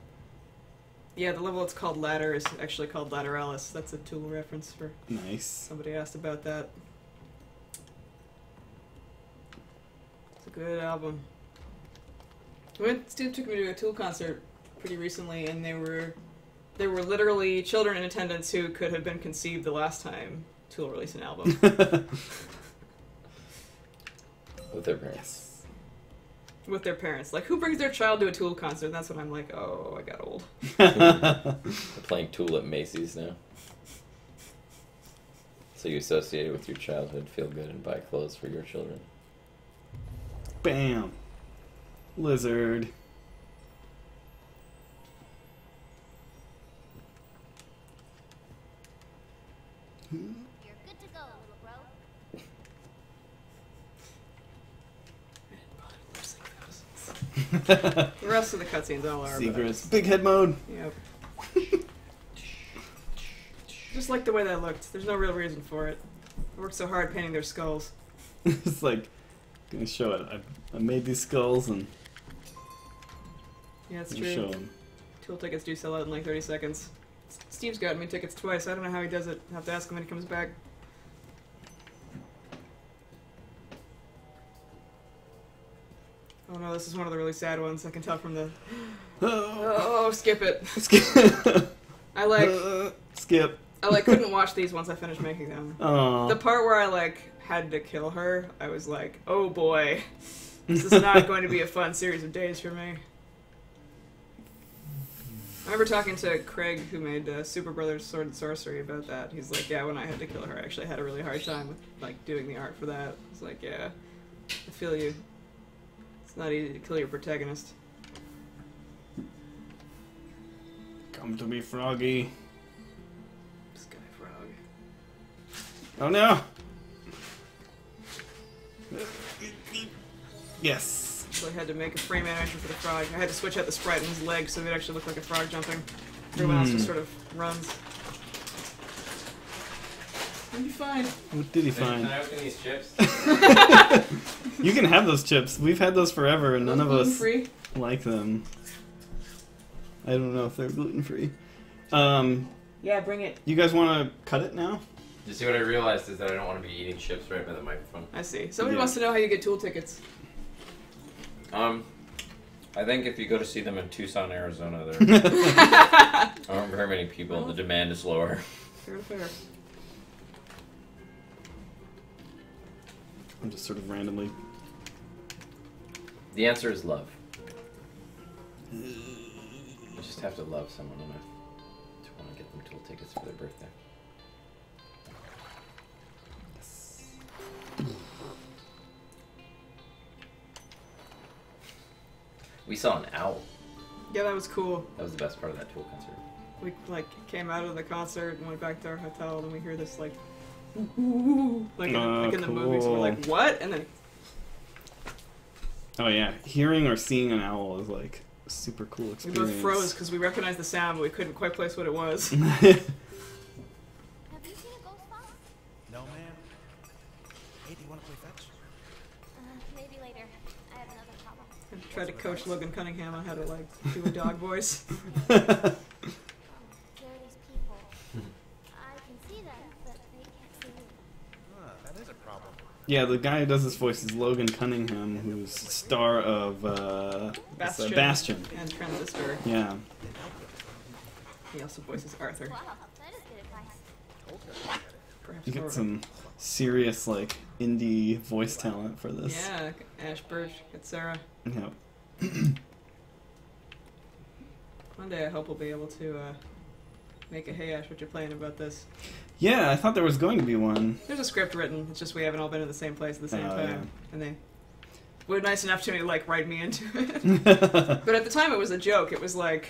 Yeah, the level it's called Ladder is actually called Lateralus. That's a Tool reference for Nice. somebody asked about that. It's a good album. We went, Steve took me to a Tool concert pretty recently, and they were there were literally children in attendance who could have been conceived the last time Tool released an album. With their parents. with their parents. Like, who brings their child to a Tool concert? And that's when I'm like, oh, I got old. They're playing Tool at Macy's now. So you associate it with your childhood, feel good, and buy clothes for your children. Bam. Lizard. You're good to go, little bro. The rest of the cutscenes all are. Secrets. Big head mode. Yep. Just like the way that looked. There's no real reason for it. I worked so hard painting their skulls. it's like gonna show it. I, I made these skulls and Yeah, it's true. show them. Tool tickets do sell out in like 30 seconds. Steve's gotten me tickets twice. I don't know how he does it. I have to ask him when he comes back. Oh no, this is one of the really sad ones. I can tell from the. Oh, skip it. skip. I like. skip. I like couldn't watch these once I finished making them. Oh. The part where I like had to kill her, I was like, oh boy, this is not going to be a fun series of days for me. I remember talking to Craig, who made uh, Superbrothers Sword and Sworcery, about that. He's like, yeah, when I had to kill her, I actually had a really hard time with like doing the art for that. I was like, yeah, I feel you. It's not easy to kill your protagonist. Come to me, Froggy. Sky Frog. Oh no. Yes. So I had to make a frame animation for the frog. I had to switch out the sprite in his legs so it actually looked like a frog jumping. Everyone else just sort of runs. What did be find? What did he find? I open these chips? You can have those chips. We've had those forever, and none of us Free. like them. I don't know if they're gluten free. Um, Yeah, bring it. you guys want to cut it now? You see what I realized is that I don't want to be eating chips right by the microphone. I see. Somebody Yeah. wants to know how you get tool tickets. Um, I think if you go to see them in Tucson, Arizona, there aren't very many people. The demand is lower. Fair fair. I'm just sort of randomly. The answer is love. You just have to love someone enough to want to get them tool tickets for their birthday. We saw an owl. Yeah, that was cool. That was the best part of that tool concert. We like came out of the concert and went back to our hotel, and we hear this like, like in, Oh, like in the movies. We're like, what? And then Oh yeah, hearing or seeing an owl is like super cool experience. we both froze because we recognized the sound, but we couldn't quite place what it was. tried to coach Logan Cunningham on how to like do a dog voice. There are these people. I can see them, but they can't see me. Huh, that is a problem. yeah, the guy who does this voice is Logan Cunningham, who's star of uh, what's that? Bastion. Bastion. and Transistor. Yeah. He also voices Arthur. Wow, that is good advice. Told her to get it. Perhaps You get some serious like indie voice talent for this. Yeah, Ash Burch, get Sarah. Yep. One day I hope we'll be able to uh, make a Hey Ash, what you're playing about this. Yeah, I thought there was going to be one. There's a script written. It's just we haven't all been in the same place at the same Oh, time, yeah. and they were nice enough to me to like write me into it. but at the time, it was a joke. It was like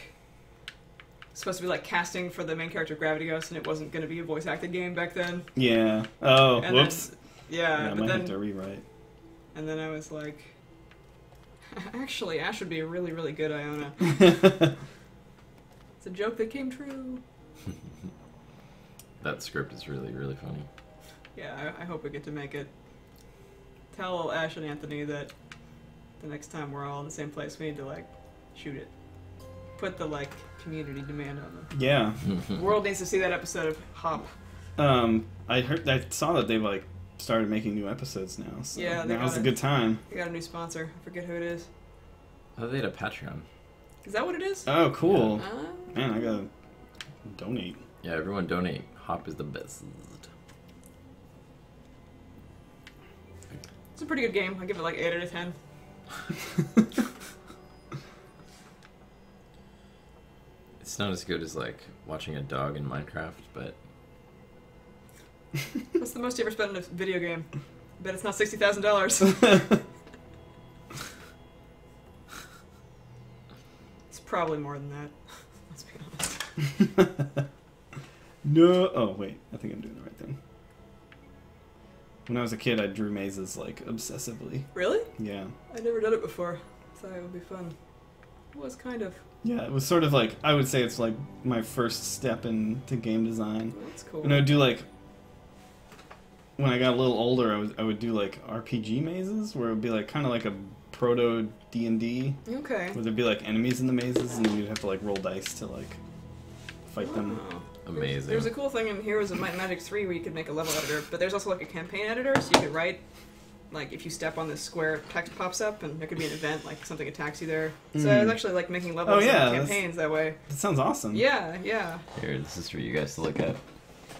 supposed to be like casting for the main character of Gravity Ghost, and it wasn't going to be a voice acted game back then. Yeah. Oh, And whoops. Then, yeah, yeah, I but might then have to rewrite. and then I was like, actually, Ash would be a really really good Iona. It's a joke that came true. That script is really, really funny. Yeah, I, I hope we get to make it. Tell Ash and Anthony that the next time we're all in the same place, we need to like shoot it. Put the like community demand on them. yeah. The world needs to see that episode of HAWP. Um, I heard, I saw that they've like started making new episodes now. So Yeah, they now's got a good time. We got a new sponsor. I forget who it is. Oh, they had a Patreon. Is that what it is? Oh, cool. Uh, Man, I gotta Donate. Yeah, everyone donate. HAWP is the best. It's a pretty good game. I give it like eight out of ten. It's not as good as like watching a dog in Minecraft, but What's the most you ever spent on a video game? Bet it's not sixty thousand dollars. It's probably more than that. Let's be honest. no. Oh wait, I think I'm doing the right thing. When I was a kid, I drew mazes like obsessively. Really? Yeah. I've never done it before. Thought it would be fun. It was kind of. Yeah, it was sort of like I would say it's like my first step into game design. That's cool. And I would do like when I got a little older, I would I would do like RPG mazes where it would be like kind of like a proto D and D, Okay. where there'd be like enemies in the mazes, and you'd have to like roll dice to like fight them. Oh. amazing. There's a cool thing in Heroes of Might and Magic 3 where you could make a level editor, but there's also like a campaign editor, so you could write, like, if you step on this square, text pops up, and there could be an event, like something attacks you there. So I was Mm. actually like making levels Oh, yeah, and campaigns that way. That sounds awesome. Yeah, yeah. Here, this is for you guys to look at.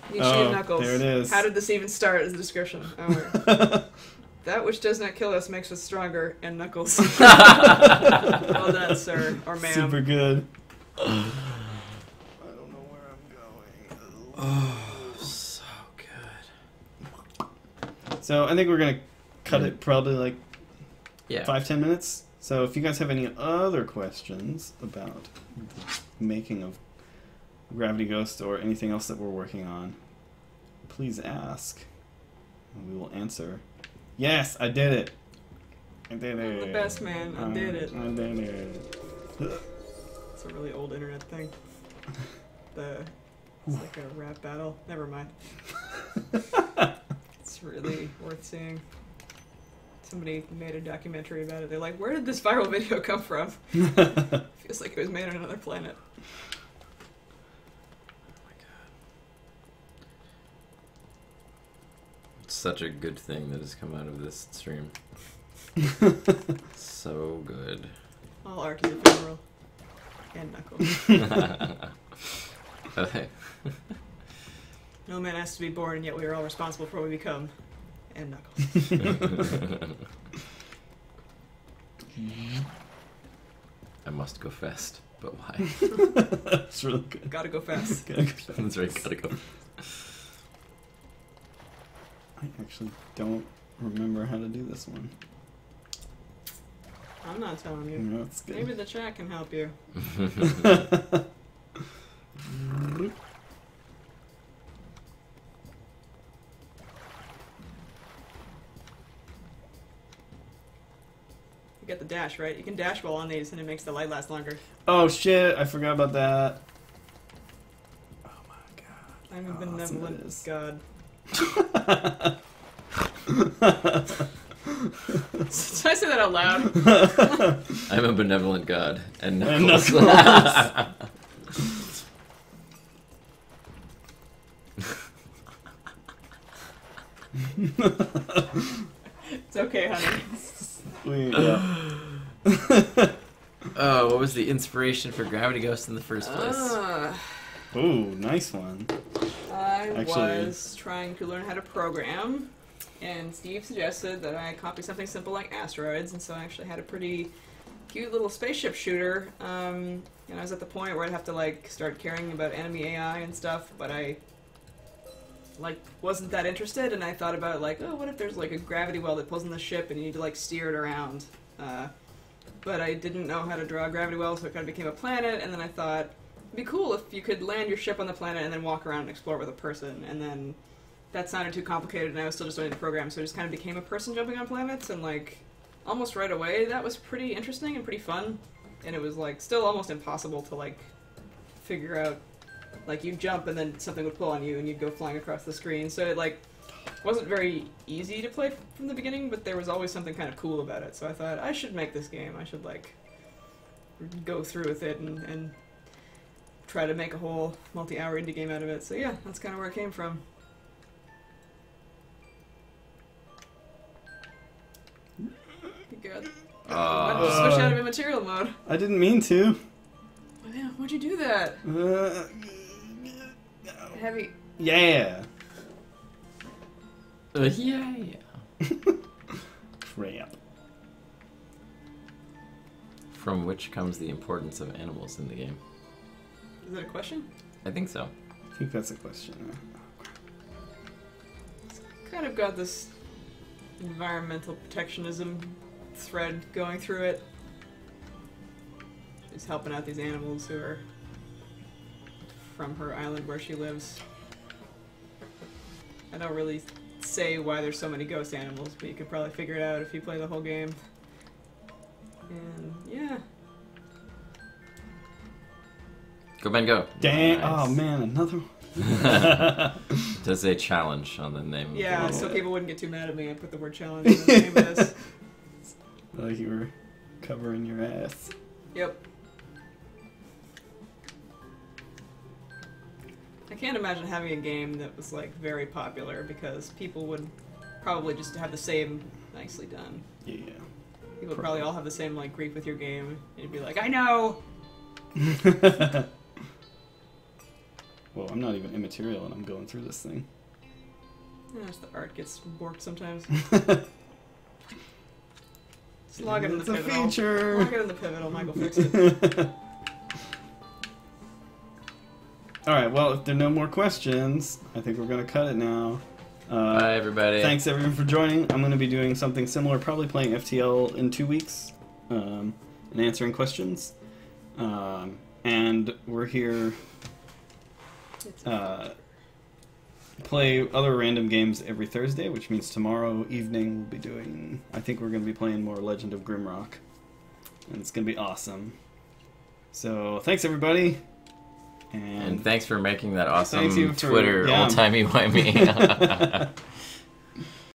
Nietzsche Oh, and Knuckles. there it is. How did this even start? Is the description. Oh, that which does not kill us makes us stronger. And Knuckles. well done, sir or ma'am. Super good. I don't know where I'm going. So good. So I think we're gonna cut it probably like Yeah. five ten minutes. So if you guys have any other questions about the making of Gravity Ghost or anything else that we're working on, please ask, and we will answer. Yes, I did it. I did it. I'm the best man. I did it. I did it. It's a really old internet thing. The it's like a rap battle. Never mind. It's really worth seeing. Somebody made a documentary about it. They're like, "Where did this viral video come from?" Feels like it was made on another planet. Such a good thing that has come out of this stream. so good. All art is ephemeral. And Knuckles. Okay. No man has to be born, and yet we are all responsible for what we become. And Knuckles. I must go fast, but why? That's really good. Gotta go fast. That's right, gotta go. I actually don't remember how to do this one. I'm not telling you. No, it's good. Maybe the chat can help you. You get the dash, right? You can dash while on these, and it makes the light last longer. oh shit! I forgot about that. Oh my god. I'm a Oh, benevolent god. Did I say that out loud? I'm a benevolent god, and And Knuckles. It's okay, honey. Sweet, yeah. oh, what was the inspiration for Gravity Ghost in the first place? Ah, Ooh, nice one. I Actually- was trying to learn how to program, and Steve suggested that I copy something simple like asteroids, and so I actually had a pretty cute little spaceship shooter. Um, and I was at the point where I'd have to like start caring about enemy AI and stuff, but I like wasn't that interested, and I thought about like, oh, what if there's like a gravity well that pulls in the ship, and you need to like steer it around. Uh, but I didn't know how to draw a gravity well, so it kind of became a planet, and then I thought be cool if you could land your ship on the planet and then walk around and explore with a person, and then that sounded too complicated, and I was still just learning the program, so it just kind of became a person jumping on planets, and like almost right away, that was pretty interesting and pretty fun, and it was like still almost impossible to like figure out. Like you jump and then something would pull on you and you'd go flying across the screen. So it like wasn't very easy to play from the beginning, but there was always something kind of cool about it. So I thought I should make this game. I should like go through with it and, and try to make a whole multi-hour indie game out of it. So yeah, that's kind of where it came from. Good. Why did you Uh, switch out of immaterial mode? I didn't mean to. Oh, yeah, why'd you do that? Uh, heavy. Yeah. Uh, yeah, yeah. Crap. From which comes the importance of animals in the game. Is that a question? I think so. I think that's a question. Kind of got this environmental protectionism thread going through it. Just helping out these animals who are from her island where she lives. I don't really say why there's so many ghost animals, but you could probably figure it out if you play the whole game. And yeah, Go Ben, go. Dang. Oh, nice. Oh man, another. one. Does a challenge on the name. of the yeah. So people wouldn't get too mad at me. I put the word challenge in the name of this. like you were covering your ass. Yep. I can't imagine having a game that was like very popular because people would probably just have the same nicely done. Yeah. People would probably all have the same like grief with your game. And you'd be like, I know. well, I'm not even immaterial, and I'm going through this thing. Yeah, just the art gets warped sometimes. Just log it in the it's a feature. Log it in the pivotal. Michael fix it. All right. Well, if there are no more questions, I think we're gonna cut it now. Uh, Bye, everybody. Thanks everyone for joining. I'm going to be doing something similar, probably playing FTL in two weeks, um, and answering questions. Um, and we're here uh, play other random games every Thursday, which means tomorrow evening we'll be doing. I think we're going to be playing more Legend of Grimrock, and it's going to be awesome. So thanks everybody, and, And thanks for making that awesome Thank Twitter yeah. old timey wimey.